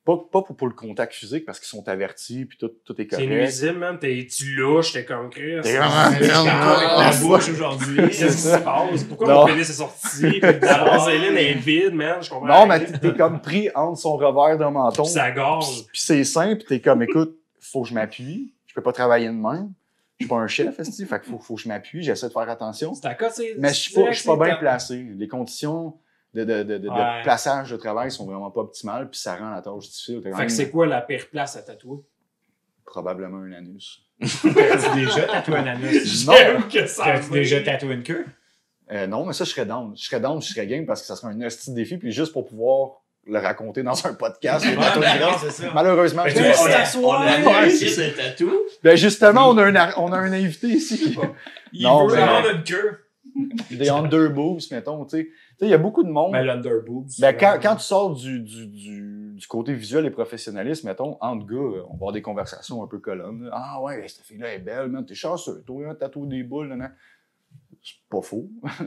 Pas, pas pour, pour le contact physique, parce qu'ils sont avertis, puis tout, tout est C'est correct. nuisible, man. T'es- Tu louches, t'es comme Chris. T'es Qu'est-ce encore avec la bouche aujourd'hui. qui se passe? Pourquoi Non. mon pénis est sorti? Puis la vaseline est vide, man? Je comprends. Non, mais t'es comme pris entre son revers de menton, Puis ça gorge. puis c'est simple, t'es comme, écoute, faut que je m'appuie, je peux pas travailler de même, je suis pas un chef, fait qu'il faut, faut que je m'appuie, j'essaie de faire attention. C'est à cas, c'est. Mais je suis pas, je suis pas bien placé. Les conditions de, de, de, de, de Ouais. plaçage de travail sont vraiment pas optimales, puis ça rend la tâche difficile. Fait que c'est quoi la pire place à tatouer? probablement un anus. T'as-tu déjà tatoué un anus? Non. Que T'as-tu déjà tatoué une queue? Euh, non, mais ça, je serais down. Je serais down, je serais game parce que ça serait un hostie de défi, puis juste pour pouvoir le raconter dans un podcast. ben grosses. c'est ça. Malheureusement, Mais je c'est- On a, on a un de tatou. Ben justement, on a un, on a un invité ici. Il Non, veut mais- une queue. Des under boobs, mettons, tu sais. Il y a beaucoup de monde. Ben, l'underboobs. Ben, quand, quand tu sors du, du, du, du côté visuel et professionnaliste, mettons, entre gars, euh, on va avoir des conversations un peu colonnes. Ah ouais, cette fille-là est belle, man, t'es chanceux, toi, hein, tatoué des boules. C'est pas faux.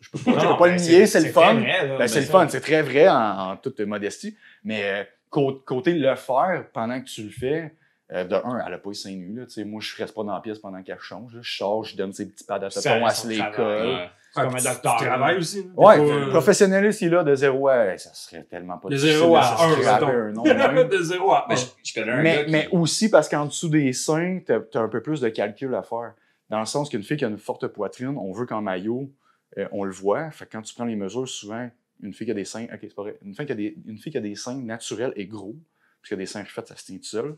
Je peux pas, je peux pas le nier, c'est le fun. Ben, c'est le fun, c'est très vrai en, en toute modestie. Mais euh, cô- côté le faire pendant que tu le fais, euh, de un, elle a pas eu seins nus. Là, tu moi, je reste pas dans la pièce pendant qu'elle change. là. Je sors, je donne ses petits pads à colle. Ouais. C'est comme un Tu- docteur. Tu travailles aussi. le euh, professionnaliste, il est là de zéro à. hey, ça serait tellement pas De difficile zéro de à se un, scraper mettons. un nom de même. de zéro à Mais un. je, je connais un mais, aussi parce qu'en dessous des seins, t'as as un peu plus de calcul à faire. Dans le sens qu'une fille qui a une forte poitrine, on veut qu'en maillot, euh, on le voit. Quand tu prends les mesures, souvent, une fille qui a des seins. Une fille qui a des, une fille qui a des seins naturels et gros, parce qu'il y a des seins refaits, ça se tient seul.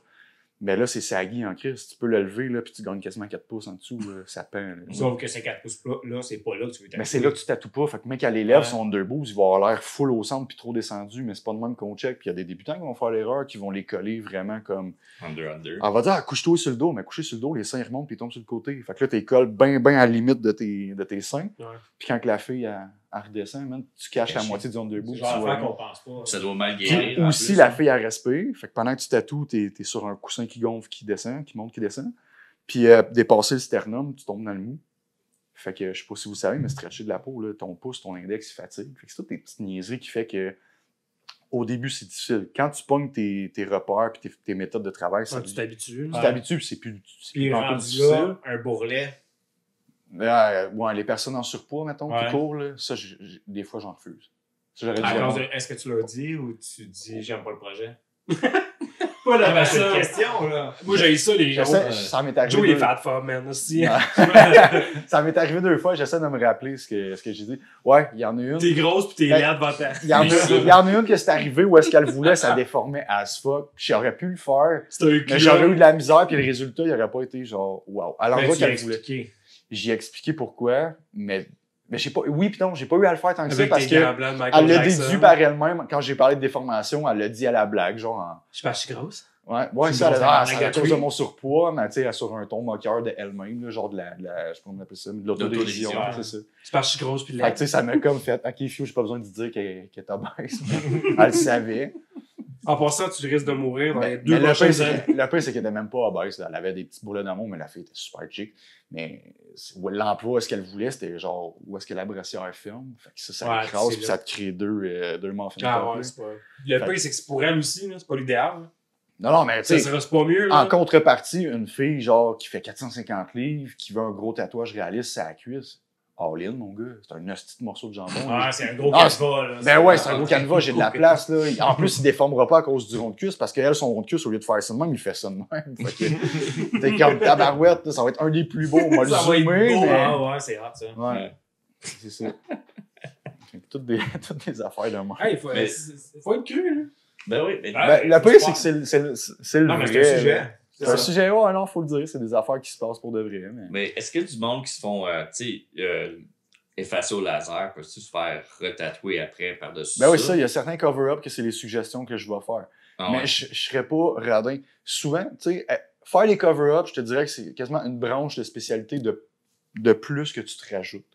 Mais là, c'est saggy en crise. Tu peux le lever, là, puis tu gagnes quasiment 4 pouces en dessous, là, ça là. Sauf que ces 4 pouces là, c'est pas là que tu veux tatouer. Mais c'est là que tu tatoues pas. Fait que mec, à l'élève, Ouais. son underboobs, il va avoir l'air full au centre puis trop descendu, mais c'est pas de même qu'on check. Puis il y a des débutants qui vont faire l'erreur, qui vont les coller vraiment comme. Under, under. On va dire, ah, couche-toi sur le dos, mais coucher sur le dos, les seins remontent puis ils tombent sur le côté. Fait que là, t'es colles bien, bien à la limite de tes, de tes seins. Ouais. Puis quand que la fille, elle, elle redescend, man, tu caches la moitié du. C'est tu vois l'affaire rien. qu'on pense pas. Ça doit mal Puis guérir. en aussi, plus, la hein. fille, elle respire. Fait que pendant que tu tatoues, t'es es sur un coussin qui gonfle, qui descend, qui monte, qui descend. Puis euh, dépasser le sternum, tu tombes dans le mou. Fait que je sais pas si vous savez, mais stretcher de la peau, là, ton pouce, ton index, il fatigue. Fait que c'est toutes des petites niaiseries qui fait que au début, c'est difficile. Quand tu pognes tes, tes repères puis tes, tes méthodes de travail, ça, Ouais, tu tu t'habitues. Ouais. t'habitues, puis c'est plus, c'est plus Puis rendu difficile. là, un bourrelet. Euh, ouais, les personnes en surpoids, mettons, Ouais. tout court, là, ça, j- j- des fois, j'en refuse. Ça, de- Est-ce que tu l'as dit ou tu dis j'aime pas le projet? Pas la Ah, ben, question, là. Moi, j'ai ça, les gros. ça m'est arrivé. Joe, deux- fat man. aussi. ça m'est arrivé deux fois, j'essaie de me rappeler ce que, ce que j'ai dit. Ouais, il y en a une. T'es grosse pis t'es Ben, laide devant ta. Il y, en a, une que c'est arrivé où est-ce qu'elle voulait, ça déformait as fuck. J'aurais pu le faire, C'est un mais j'aurais eu de la misère, puis le résultat, il aurait pas été genre, wow. À Ben, l'endroit tu l'as qu'elle voulait. J'ai expliqué pourquoi, mais, mais j'ai pas, oui, puis non, j'ai pas eu à le faire tant que ça parce que elle l'a déduit par elle-même. Quand j'ai parlé de déformation, elle l'a dit à la blague, genre en, Je sais pas, suis grosse. Ouais, ouais C'est ça, elle ah, à cause de mon surpoids, mais tu sais, sur un ton moqueur de elle-même, genre de la, de la- je sais pas comment on appelle ça, de l'autodérision, c'est ça. Que je suis grosse laide. tu sais, ça m'a comme fait, ok, Fiu, j'ai pas besoin de dire qu'elle qu'elle est obèse. elle le savait. En passant, tu risques de mourir dans les Mais, deux mais le prochaines pire, c'est que- le pire, c'est qu'elle était même pas obèse, là. Elle avait des petits boulets d'amour, mais la fille était super chic. Mais c'est- l'emploi, ce qu'elle voulait, c'était genre, où est-ce que la brassière ferme? Fait que ça, ça Ouais, écrase, c'est puis ça te crée deux, euh, deux muffins Ah ouais, c'est pas. Le Fait- pire, c'est que c'est pour elle aussi. C'est pas l'idéal. Non, non, mais tu Ça sais, serait c'est pas mieux, là. En contrepartie, une fille genre qui fait 450 livres, qui veut un gros tatouage réaliste à la cuisse, all in, mon gars, c'est un hostie de morceau de jambon. Ah, c'est un gros Ah, canevas, là. ben ouais, c'est un gros ok. canevas, j'ai de la place, là. En plus, il déformera pas à cause du rond de cuisse, parce qu'elle, son rond de cuisse, au lieu de faire ça de même, il fait ça de même. T'es comme tabarouette, là, ça va être un des plus beaux, on va le Ça va être zoomer, mais... Ah ouais, c'est hot, ça. Ouais, c'est ça. Toutes des, toutes des affaires de moi. Hey, faut, Mais- être cru, là. Ben oui, mais Ah, Ben, le pire, c'est que c'est le- c'est le, c'est le Non, mais vrai. c'est un sujet. C'est un sujet, ouais, non, faut le dire, c'est des affaires qui se passent pour de vrai, mais... Mais est-ce qu'il y a du monde qui se font, euh, tu sais, euh, effacer au laser, peux-tu se faire retatouer après par-dessus Ben oui, ça, il y a certains cover-up que c'est les suggestions que je vais faire. Ah mais ouais. je, je serais pas radin. Souvent, tu sais, euh, faire les cover-up, je te dirais que c'est quasiment une branche de spécialité de, de plus que tu te rajoutes.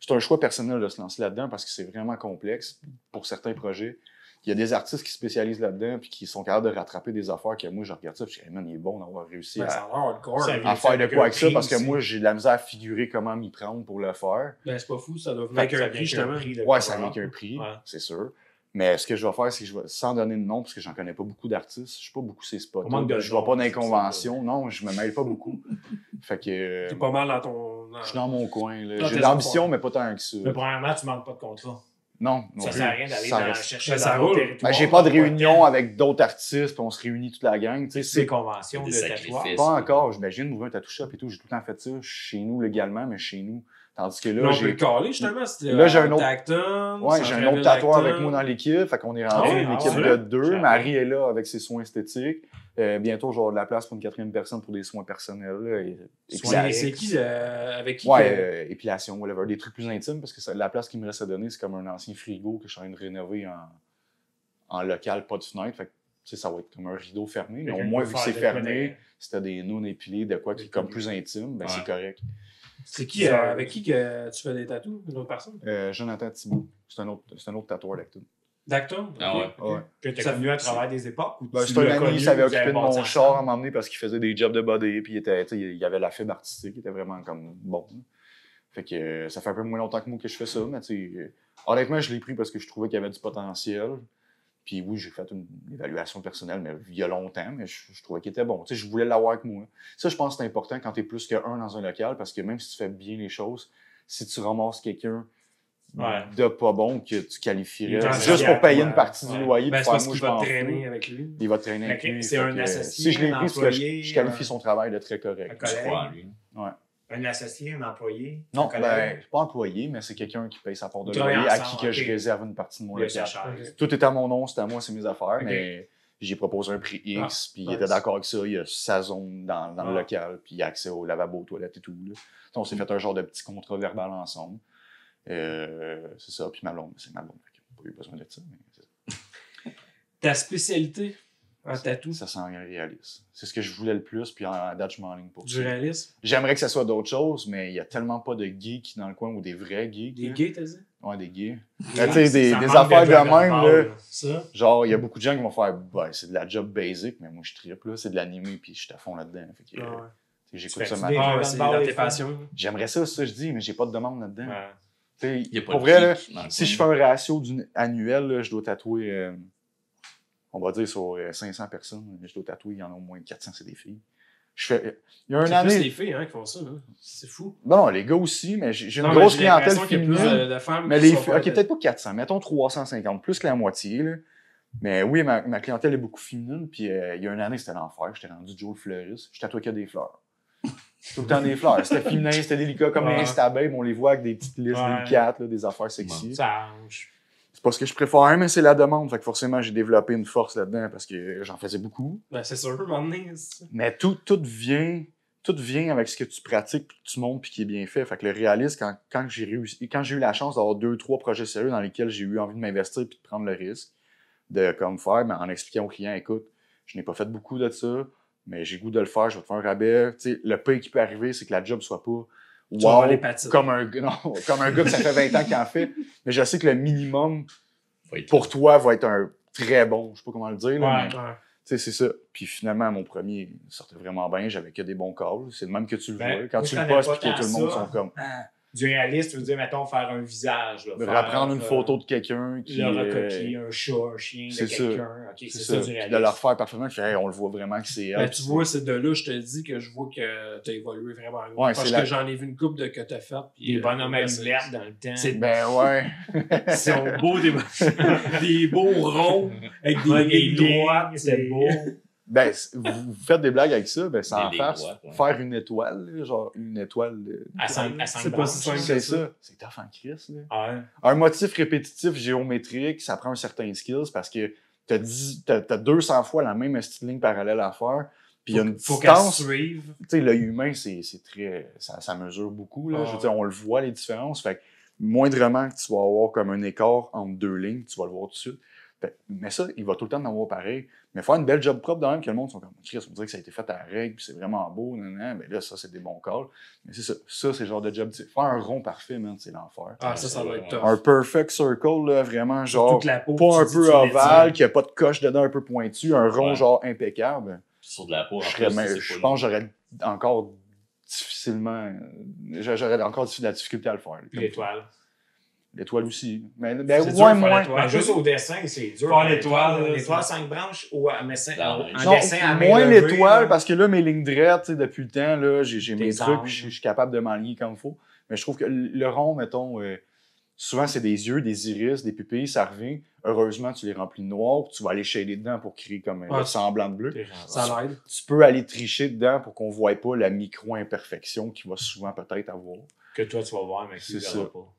C'est un choix personnel de se lancer là-dedans parce que c'est vraiment complexe pour certains projets. Il y a des artistes qui se spécialisent là-dedans puis qui sont capables de rattraper des affaires que moi, je regarde ça puis je dis, hey, man, il est bon d'avoir réussi Ben, à, hardcore. Ben, faire de avec quoi un avec ça prix parce que moi, j'ai de la misère à figurer comment m'y prendre pour le faire. c'est pas fou, ça doit venir avec un prix, justement. prix Ouais, ça vient qu'un prix, Ouais. c'est sûr. Mais ce que je vais faire, c'est que je vais, sans donner de nom, parce que j'en connais pas beaucoup d'artistes, je suis pas beaucoup ces spots. Je vais nom, pas dans les conventions. Non, je me mêle pas beaucoup. fait que euh, T'es pas mal dans ton. dans- je suis dans mon coin. là. J'ai de l'ambition, mais pas tant que ça. Mais premièrement, tu manques pas de contrat. Non, non ça plus. sert à rien d'aller chercher Ben, ça roule. Ben, j'ai pas de réunion avec d'autres artistes, puis on se réunit toute la gang. Tu sais, C'est conventions Des de tatouage. pas encore. J'imagine d'ouvrir un tattoo shop et tout. J'ai tout le temps fait ça chez nous légalement, mais chez nous. Tandis que Là, j'ai. justement. Là, j'ai euh, un autre- Tacton, Ouais, j'ai un autre tatoueur avec moi dans l'équipe. Fait qu'on est rendu Ah une ah équipe ouais? de deux. Marie est là avec ses soins esthétiques. Euh, bientôt, avoir de la place pour une quatrième personne pour des soins personnels. et- C'est qui, euh, avec qui Ouais, que- euh, épilation, whatever. Des trucs plus intimes parce que ça- la place qui me reste à donner, c'est comme un ancien frigo que je suis en train de rénover en, en local, pas de fenêtre. Fait que, ça va être comme un rideau fermé. Mais au moins, vu que c'est fermé, si t'as des non épilés, de quoi qui est comme plus intime, ben Ouais. c'est correct. C'est qui, euh, avec qui que tu fais des tatous? Une autre personne? Euh, Jonathan Thibault, c'est un autre, un autre tatoueur d'acteur? Ah ouais. Ouais. Que connu à travers des époques ou Ben, tu c'est un ami, connu, il s'avait occupé de mon char à m'emmener parce qu'il faisait des jobs de body, puis il, était, tu sais, il avait la fibre artistique, il était vraiment comme bon. Fait que euh, ça fait un peu moins longtemps que moi que je fais ça, mais tu euh, honnêtement, je l'ai pris parce que je trouvais qu'il y avait du potentiel. Puis oui, j'ai fait une évaluation personnelle, mais il y a longtemps, mais je, je trouvais qu'il était bon. Tu sais, je voulais l'avoir avec moi. Ça, je pense que c'est important quand tu es plus qu'un dans un local, parce que même si tu fais bien les choses, si tu ramasses quelqu'un Ouais. de pas bon que tu qualifierais juste pour payer toi, une partie ouais. du loyer, Ben, parce moi, qu'il je va traîner avec lui. Il va traîner avec lui. c'est un que, associé, Si je l'ai un pris, je, employé, je qualifie son travail de très correct. Un associé, un employé, Non, ben, pas employé, mais c'est quelqu'un qui paye sa part de loyer, à qui que je réserve une partie de mon. Ok. Tout est à mon nom, c'est à moi, c'est mes affaires, mais j'ai proposé un prix X, Ah, puis il était d'accord avec ça. Il a sa zone dans, dans le Ah. local, puis il a accès au lavabo, aux toilettes et tout. là. On s'est fait un genre de petit contrat verbal ensemble. Euh, c'est ça, puis ma blonde, c'est ma blonde. Pas eu besoin de ça, mais c'est ça. Ta spécialité en tatou? ça sent réaliste. C'est ce que je voulais le plus, puis en date, je m'enligne pour Du ça. réalisme? J'aimerais que ça soit d'autres choses, mais il y a tellement pas de geeks dans le coin ou des vrais geeks. Des gays, t'as dit? Ouais, des gays. Ouais, tu sais, des, manque affaires de, même, là. Ça? Genre, il y a beaucoup de gens qui vont faire, ben, c'est de la job basic, mais moi, je tripe, là. C'est de l'animé, puis je suis à fond là-dedans. Fait que, Ouais. tu sais, j'écoute ça Ah, passions. J'aimerais ça, ça, je dis, mais j'ai pas de demande là-dedans. Ouais. Y a pas Pour de vrai, là, si je fais un ratio d'une- annuel, là, je dois tatouer, euh, on va dire sur euh, 500 personnes, je dois tatouer, il y en a au moins 400, c'est des filles. Je fais, il y a une C'est plus année, les filles hein, qui font ça. hein. C'est fou. non, les gars aussi, mais j'ai j'ai une Non, grosse j'ai clientèle l'impression qu'il y a plus féminine. de, de femmes Mais qui les filles, pas- ok, peut-être pas 400, mettons 350, plus que la moitié. Là. Mais oui, ma, ma clientèle est beaucoup féminine. Puis euh, il y a une année, c'était l'enfer. J'étais rendu Joe le fleuriste. Je tatouais que des fleurs. Tout le temps des fleurs. C'était féminin, c'était délicat comme Ouais. les Instababe. On les voit avec des petites listes Ouais. délicates, là, des affaires sexy. Ça. C'est pas ce que je préfère, mais c'est la demande. Fait que forcément, j'ai développé une force là-dedans parce que j'en faisais beaucoup. Ben, c'est sûr, Mais tout, tout vient. Tout vient avec ce que tu pratiques, puis que tu montres, puis qui est bien fait. Fait que le réalisme, quand, quand j'ai réussi, quand j'ai eu la chance d'avoir deux, trois projets sérieux dans lesquels j'ai eu envie de m'investir puis de prendre le risque, de comme faire, mais en expliquant au client, écoute, je n'ai pas fait beaucoup de ça, mais j'ai goût de le faire, je vais te faire un rabais. Le pire qui peut arriver, c'est que la job soit pas wow, comme un, gars- non, comme un gars que ça fait 20 ans qu'il en fait. Mais je sais que le minimum pour toi va être un très bon. Je sais pas comment le dire. là, Ouais. Ouais. c'est ça. Puis finalement, mon premier sortait vraiment bien. J'avais que des bons calls. C'est le même que tu le Ben, vois. Quand tu le postes puis que tout le monde sont comme. Ah, Du réaliste, tu veux dire, mettons, faire un visage. Là, faire, reprendre une euh, photo de quelqu'un qui. Le euh, recopier, un chat, un chien de c'est ça. quelqu'un. Ok, c'est ça, ça. du Puis réalisme. de le refaire parfaitement. Puis, hey, on le voit vraiment que c'est. Ben, tu vois, c'est de là, je te dis que je vois que tu as évolué vraiment. Ouais, Parce que la- j'en ai vu une coupe de que tu as fait. Des bonhommes à lunettes dans le temps. c'est- Ben ouais. Ils sont beaux, des, des beaux ronds avec des des droites. c'est beau. Ben, vous, vous faites des blagues avec ça. Ben, sans Des faire, ouais. une étoile. genre une étoile. À cinq, à cinq C'est pas branches. si simple C'est que ça. C'est tough en crise. là. Ouais. Un motif répétitif géométrique, ça prend un certain skills parce que t'as as 200 fois la même petite ligne parallèle à faire. Puis il y a une Faut distance. Tu sais, l'œil humain, c'est c'est très. Ça, ça mesure beaucoup. Là. Ah Je veux dire, on le voit, les différences. Fait que moindrement que tu vas avoir comme un écart entre deux lignes, tu vas le voir tout de suite. Mais ça, il va tout le temps en avoir pareil. Mais faire une belle job propre dans même que le monde sont comme Chris, on dirait que ça a été fait à la règle, puis c'est vraiment beau, nan, nan. Mais là, ça, c'est des bons calls. Mais c'est ça. Ça, c'est le genre de job. Faire un rond parfait, man, c'est l'enfer. Ah, ça, ça va être tough. Un perfect circle, là, vraiment, genre. Toute la peau, Pas un peu ovale, qui a pas de coche dedans un peu pointu, un rond Ouais. genre impeccable. Sur de la peau, en Je, je pense que j'aurais encore difficilement. J'aurais encore de la difficulté à le faire. L'étoile. L'étoile aussi. Mais, C'est faire moins. l'étoile. Ben, juste au dessin, c'est dur. Faire l'étoile, là, L'étoile, c'est- 5 branches ou en non, Non, dessin à main moins l'étoile, parce que là, mes lignes droites, depuis le temps, là, j'ai j'ai mes trucs, je suis capable de m'aligner comme il faut. Mais je trouve que le rond, mettons, euh, souvent, c'est des yeux, des iris, des pupilles, ça revient. Heureusement, tu les remplis de noir, puis tu vas aller shader dedans pour créer comme un Ouais. semblant de bleu. Ça l'aide. Tu peux aller tricher dedans pour qu'on ne voit pas la micro-imperfection qu'il va souvent peut-être avoir. Que toi, tu vas voir, mais qui ne verra pas.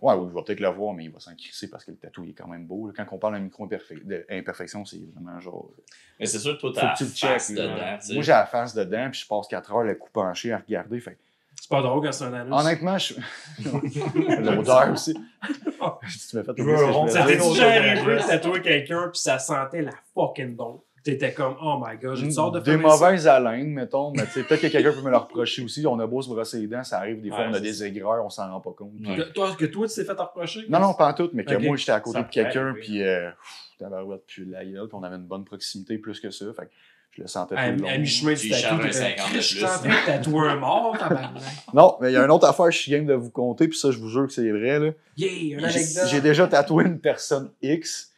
Ouais, oui, il va peut-être le voir, mais il va s'en crisser parce que le tatou il est quand même beau. là. Quand on parle de micro-imperfection, c'est vraiment genre. Mais c'est sûr que toi, t'as la face dedans. Moi, j'ai la face dedans, puis je passe 4 heures le coup penché à regarder. Fait C'est pas drôle quand c'est un anus. Honnêtement, je... l'odeur aussi. tu m'as fait Ça t'est déjà arrivé de tatouer quelqu'un puis ça sentait la fucking don. T'étais comme, oh my god, j'ai une sorte de Des mauvaises haleines, mettons, mais tu sais, peut-être que quelqu'un peut me le reprocher aussi. On a beau se brosser les dents, ça arrive, des fois, Ouais, on a des aigreurs, on s'en rend pas compte. Ouais. Que toi, que toi, tu t'es fait reprocher? Non, non, pas en tout, mais que moi, j'étais à côté Ça de quelqu'un, puis euh, tabarouette, puis la gueule, puis on avait une bonne proximité plus que ça. Fait que je le sentais À, tout le long. à mi-chemin Tu du tatou, charges un t'étais- 50 de Je suis plus. en train de tatouer un mort, tabarnak. Non, mais il y a une autre affaire, je suis game de vous compter, puis ça, je vous jure que c'est vrai. Là. Yeah, une J'ai anecdote. j'ai déjà tatoué une personne X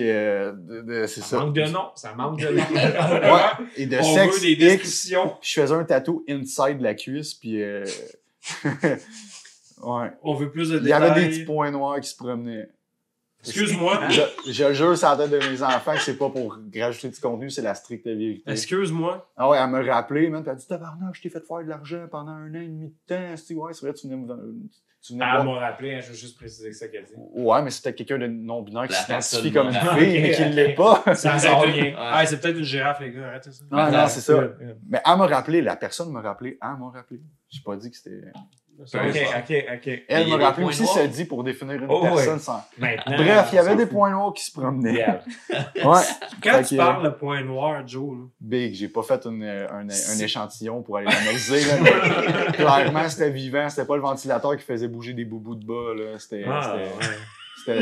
de- de- c'est Ça ça. manque de nom. Ça manque de nom. Ouais, et de On sexe veut des descriptions. Puis je faisais un tatou inside la cuisse, puis. euh, ouais. On veut plus de Il y détails. avait des petits points noirs qui se promenaient. Excuse-moi. Je, je jure sur la tête de mes enfants que c'est pas pour rajouter du contenu, c'est la stricte vérité. Excuse-moi. Ah ouais, elle me rappelait, man. Puis elle dit Tabarnak, je t'ai fait faire de l'argent pendant un an et demi de temps. C'est ouais, c'est vrai, tu venais me. Tu venais m'a rappelé, hein, je veux juste préciser ça qu'elle dit. Ouais, mais c'est peut-être quelqu'un de non-binaire qui s'identifie comme une fille, mais qui ne l'est pas. Ça sort. Ouais. Ah, c'est peut-être une girafe, les gars. Arrêtez ça. Non, non, c'est ça. Mais elle m'a rappelé, la personne m'a rappelé, elle m'a rappelé. J'ai pas dit que c'était. Ok, ok, Elle rappelé points aussi, noirs. ça dit pour définir une Oh, personne sans. Maintenant. Bref, il y avait des points noirs qui se promenaient. Yeah. Ouais. Quand Fait tu que- parles de point noir, Joe, là, Big, j'ai pas fait une- un, un échantillon pour aller l'analyser. Clairement, c'était vivant. C'était pas le ventilateur qui faisait bouger des boubous de bas. là. C'était Ah, c'était- ouais.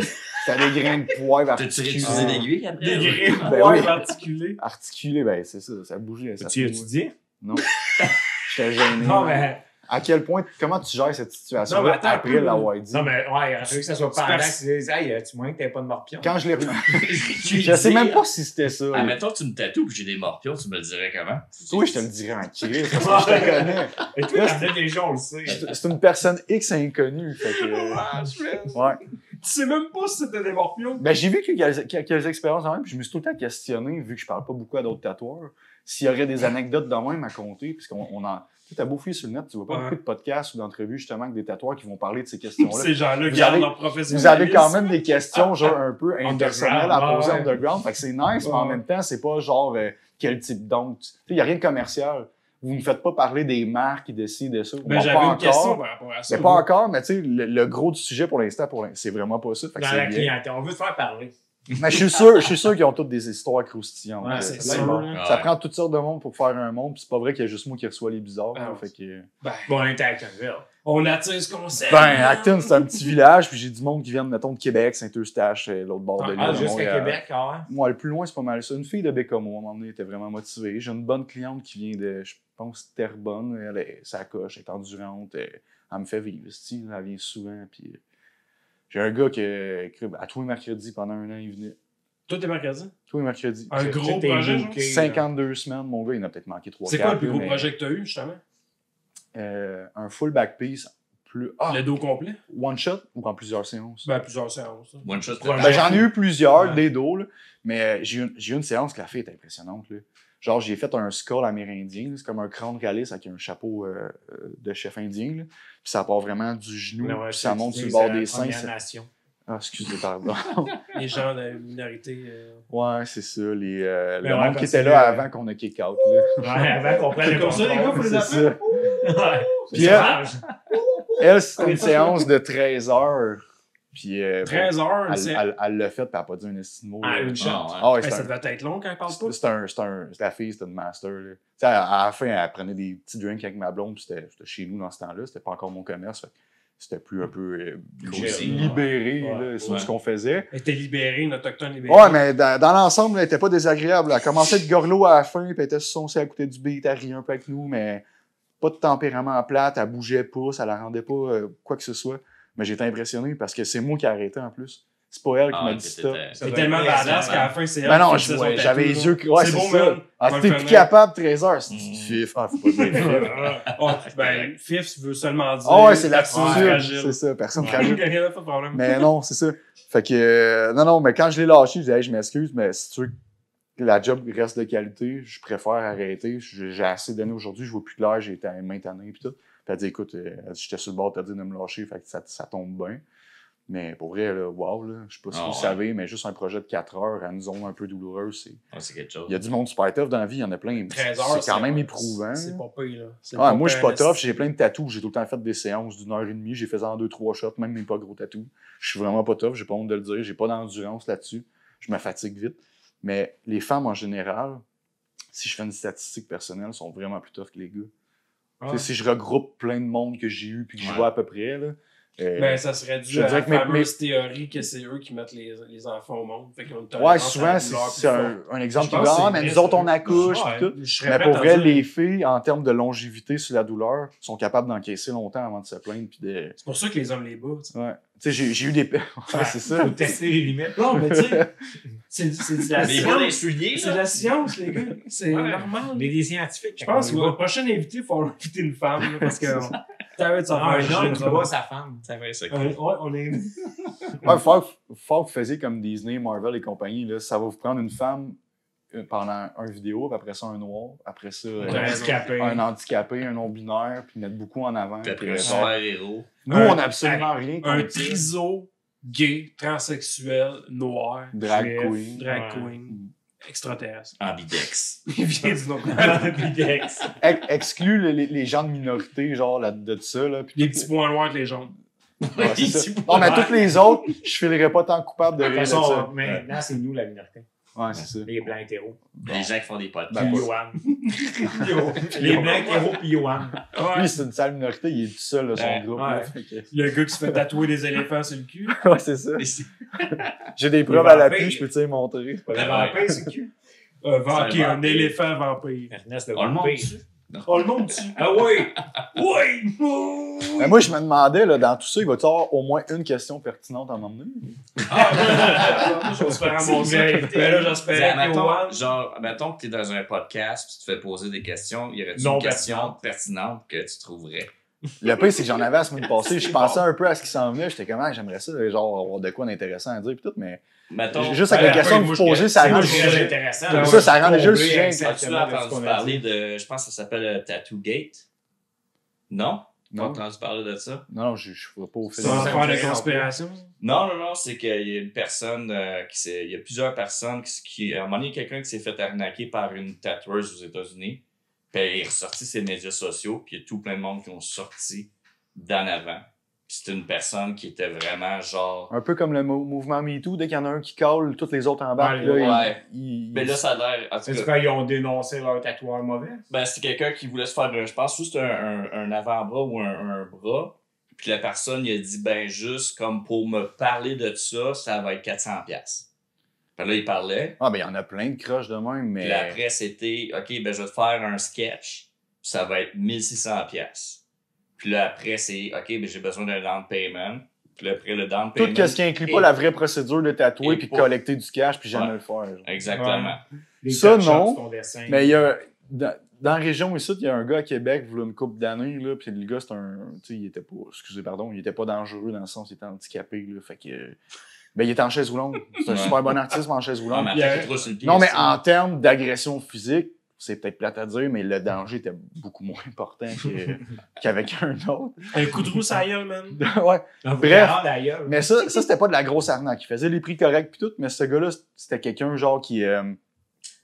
c'était- c'était des grains de poivre T'as-tu articulés. réutilisé l'aiguille après? des grilles Ben noirs oui. articulés. Articulés, ben c'est ça. Ça bougeait. Ça Tu dit? Non. J'étais gêné. Non, mais. À quel point, comment tu gères cette Non, attends un après l'avoir dit? Non, mais ouais, il que ça soit pendant que tu dises, hey, tu moyen que t'aies pas de morpion. Quand je l'ai Je sais même pas si c'était ça. Ah, mettons, tu me tatoues et j'ai des morpions, tu me le dirais comment? Toi, je te le dirais en crise, parce que je te connais. Et toi, t'en des gens, on le sait. C'est une personne X inconnue. Fait que, Ah, je fais- ouais. Tu sais même pas si c'était des morpions. Ben, j'ai vu quelques, quelques expériences quand même, puis je me suis tout le temps questionné, vu que je parle pas beaucoup à d'autres tatoueurs, s'il y aurait des anecdotes de même à compter, puisqu'on on en. Tu t'as beau fouiller sur le net, tu vois pas Ouais. beaucoup de podcasts ou d'entrevues justement avec des tatoueurs qui vont parler de ces questions-là. Ces gens-là gardent avez- leur professionnalisme. Vous avez quand même des questions, genre un peu impersonnelles à poser ouais. underground. Fait que c'est nice, mais en même temps, c'est pas genre euh, quel type d'oncle. Il n'y a rien de commercial. Vous ne faites pas parler des marques qui décident de ça. Ben, Bon, j'avais pas une encore, question par rapport à ça. Mais pas encore, mais tu sais, le, le gros du sujet pour l'instant, c'est vraiment pas ça. Fait Dans la clientèle, on veut te faire parler. Mais je suis sûr, je suis sûr qu'ils ont toutes des histoires croustillantes. Ouais, Euh, c'est ça, sûr. bon. là. Ça Ouais. prend toutes sortes de monde pour faire un monde, puis c'est pas vrai qu'il y a juste moi qui reçois les bizarres. Ah là, ouais. fait que... Ben, Bon, on est à Actonville. on attire ce qu'on sait. Ben, Acton, c'est un petit village, puis j'ai du monde qui vient, mettons, de Québec, Saint-Eustache, euh, l'autre bord de l'île. Ah, jusqu'à. Québec, ah ouais? Moi, le plus loin, c'est pas mal ça. Une fille de Bécomo, à un moment donné, était vraiment motivée. J'ai une bonne cliente qui vient de, je pense, Terrebonne. Elle est sa coche, elle est endurante. Elle, elle me fait vivre. Elle vient souvent. Puis... J'ai un gars qui, qui, à tous les mercredis, pendant un an, il venait. Toi, t'es mercredi. Tous les mercredis. Un Tu- gros tu projet, genre? booké, 52 semaines, mon gars, il en a peut-être manqué 3 C'est quoi le plus gros projet que t'as eu, justement? Euh, un full back piece, plus. Ah, Le dos complet? one shot ou en plusieurs séances? Ben, plusieurs séances. One shot. Ben, j'en ai eu plusieurs, Ouais. des dos, là. mais euh, j'ai eu, une- séance que la fille est impressionnante. Là. Genre, j'ai fait un skull amérindien, c'est comme un crâne réaliste avec un chapeau euh, euh, de chef indien. là. Puis ça part vraiment du genou, Ouais, puis ça monte sur le bord des seins. C'est- Nation. Ah, excusez, pardon. Les gens de minorité. euh, ouais, c'est ça. Les, euh, le ouais, monde qui était là avant qu'on ait kick out. Là. Ouais, avant qu'on prenne le Comme ça, les gars, faut les C'est appeler. Ouais. Puis. Elle, c'était une séance de 13 heures. Puis euh, 13 heures, elle, c'est. elle, elle l'a fait, puis elle n'a pas dit un esti de mot. Ah, une shot. Ah, ouais. C'est ça un- devait être long quand elle parle pas. c'était un, c'était un, c'était la fille, c'était une master. Là. Tu sais, à, à la fin, elle prenait des petits drinks avec ma blonde, puis c'était c'était chez nous dans ce temps-là. C'était pas encore mon commerce. fait C'était plus un peu euh, libéré Ouais. là, sur ce qu'on faisait. Elle était libérée, une autochtone libérée. Ouais, mais dans, dans l'ensemble, elle était pas désagréable. Elle commençait de gorlot à la fin, puis elle était soncée à côté du beat, elle riait un peu avec nous, mais pas de tempérament plate, elle bougeait pas, ça la rendait pas euh, quoi que ce soit. Mais j'étais impressionné parce que c'est moi qui ai arrêté en plus. C'est pas elle qui Ah, m'a dit stop. t'étais- C'est tellement badass qu'à la fin, c'est elle Ben non, j'avais les yeux. Ouais, C'est c'est ça. Ah, t'es plus capable, 13 heures. C'est Mm. fif. Ah, faut pas dire fif. Oh, ben, Fifth veut seulement dire. Ah ouais, c'est fragile. C'est ça, personne Ouais. fragile. Mais non, c'est ça. Fait que, euh, non, non, mais quand je l'ai lâché, je disais, Hey, je m'excuse, mais si tu veux que la job reste de qualité, je préfère arrêter. J'ai assez donné aujourd'hui, je vois plus clair, j'ai été à main pis tout. Puis elle dit, écoute, euh, j'étais sur le bord, t'as dit de me lâcher, fait que ça, ça tombe bien. Mais pour vrai, là, wow, là, je sais pas si Ah vous ouais. savez, mais juste un projet de 4 heures à une zone un peu douloureuse, c'est. Ouais, c'est quelque chose. Il y a du monde super tough dans la vie, il y en a plein. 13 heures, C'est quand même éprouvant. C'est pas pire, là. Ouais, moi, je suis pas tough, j'ai plein de tatous, j'ai tout le temps fait des séances d'une heure et demie, j'ai fait en deux, trois shots, même mes pas gros tatous. Je suis vraiment pas tough, j'ai pas honte de le dire, j'ai pas d'endurance là-dessus, je me fatigue vite. Mais les femmes en général, si je fais une statistique personnelle, sont vraiment plus tough que les gars. Ah. Si je regroupe plein de monde que j'ai eu puis que je vois à peu près, là, Ben, ça serait dû je à dirais la que mes- fameuse théorie que c'est eux qui mettent les, les enfants au monde. Fait ouais, souvent, c'est un, un exemple qui que ah, mais nous autres, on accouche, Ouais. tout. Mais pour vrai, dire- les filles, en termes de longévité sur la douleur, sont capables d'encaisser longtemps avant de se plaindre. Puis de... C'est pour ça que les hommes les battent. Ouais. Tu sais, j'ai j'ai eu des. ouais, c'est ça. Faut tester les limites. Non, mais tu sais, c'est c'est de la science. souliers, C'est de la science, les gars. C'est Ouais. normal. Mais des scientifiques. Je pense qu'au prochain invité, il faut inviter une femme. là, parce que. S'en un homme qui ça. sa femme. Ça fait ça. Ouais, on est. Ouais, fort, fort que vous faisiez comme Disney, Marvel et compagnie. Là, ça va vous prendre une femme euh, pendant un vidéo, puis après ça un noir, après ça euh, un, handicapé. handicapé, un non-binaire, puis mettre beaucoup en avant. Puis après, euh, un super-héros. nous, Un- on n'a absolument rien Un triso gay, transsexuel, noir, Drag queen. drag Ouais. Extraterrestre. Ambidex. Il vient du nom. Bidex. Ex- exclus le- les, les gens de minorité, genre là, de ça. Là, Les petits points noirs avec les jaunes. Ouais. Non, mais toutes les autres, je filerais pas tant coupable de rire de façon, ça. maintenant, c'est nous la minorité. Ouais, c'est ça. Les blancs hétéros. Les gens qui font des podcasts. Ben. Les blancs hétéros puis Yohan. Ouais. Lui, c'est une sale minorité, il est tout seul, là, son Ouais. groupe. Ouais. là, fait que- Le gars qui se fait tatouer des éléphants sur le cul. Ouais, c'est ça. J'ai des preuves à l'appui, je peux te les montrer. Le vampire, c'est cul. Un vampire, un éléphant vampire. Ernest le le vampire. Oh, le monde dessus. Ah oui! Oui! Mais moi, je me demandais, là, dans tout ça, il va y avoir au moins une question pertinente à m'emmener? Ah, j'espère à mon Ben là, j'espère mettons, genre, mettons que t'es dans un podcast puis tu te fais poser des questions, y aurait-tu une question pertinente que tu trouverais? Le pire, c'est que j'en avais la semaine passée. Je pensais un peu à ce qui s'en venait. J'étais comme, Ah, j'aimerais ça, genre, avoir de quoi d'intéressant à dire, pis tout, mais Mettons, juste avec la question que vous posez, ça c'est rend le sujet. intéressant. Ça, ça, rend déjà le sujet. as-tu entendu qu'on a parler de, je pense que ça s'appelle euh, Tattoo Gate? Non? Non, entendu parler de ça? non, je ne ferai pas au C'est fait. une Ça, affaire de conspiration. Non, non, non, c'est qu'il y a une personne euh, qui s'est. Il y a plusieurs personnes qui, qui. À un moment donné, quelqu'un qui s'est fait arnaquer par une tatoueuse aux États-Unis. Puis il est ressorti ses médias sociaux, puis il y a tout plein de monde qui ont sorti d'en avant. Puis c'est une personne qui était vraiment genre. Un peu comme le mou- mouvement MeToo, dès qu'il y en a un qui colle, tous les autres. Ouais, là, ouais. il- il- Mais là, ça a l'air. En tout C'est cas, quand ils ont dénoncé leur tatoueur mauvais. ben, c'était quelqu'un qui voulait se faire. un- Je pense juste un, un, un avant-bras ou un, un bras. Puis la personne, il a dit, ben, juste comme pour me parler de ça, ça va être 400$. Puis là, il parlait. Ah, ben, il y en a plein de croches de même, Puis mais. là, après, c'était, OK, ben, je vais te faire un sketch. Puis ça va être 1600 pièces. Puis là, après, c'est, OK, ben, j'ai besoin d'un down payment. Puis là, après, le down Tout payment. ce qui inclut Et- pas la vraie procédure de tatouer et puis collecter du cash puis jamais Ouais. le faire. genre. Exactement. Les Ça, non. dessin. Mais il y a. Dans, dans la région ici, il y a un gars à Québec, il une couple d'années, là, puis le gars, c'est un. Tu sais, il était pas. Excusez, pardon, il était pas dangereux dans le sens, il était handicapé, là. Fait que. Ben, il était en chaise roulante. C'est un Ouais. super bon artiste, mais en chaise Ouais, roulante. mais qu'il trouve sur le pied. Non, mais en termes d'agression physique, c'est peut-être plate à dire, mais le danger était beaucoup moins important qu'avec un autre. Un coup de roue, ça gueule, man. ouais. Un Bref. Mais ça, ça c'était pas de la grosse arnaque. Il faisait les prix corrects puis tout, mais ce gars-là, c'était quelqu'un genre qui euh,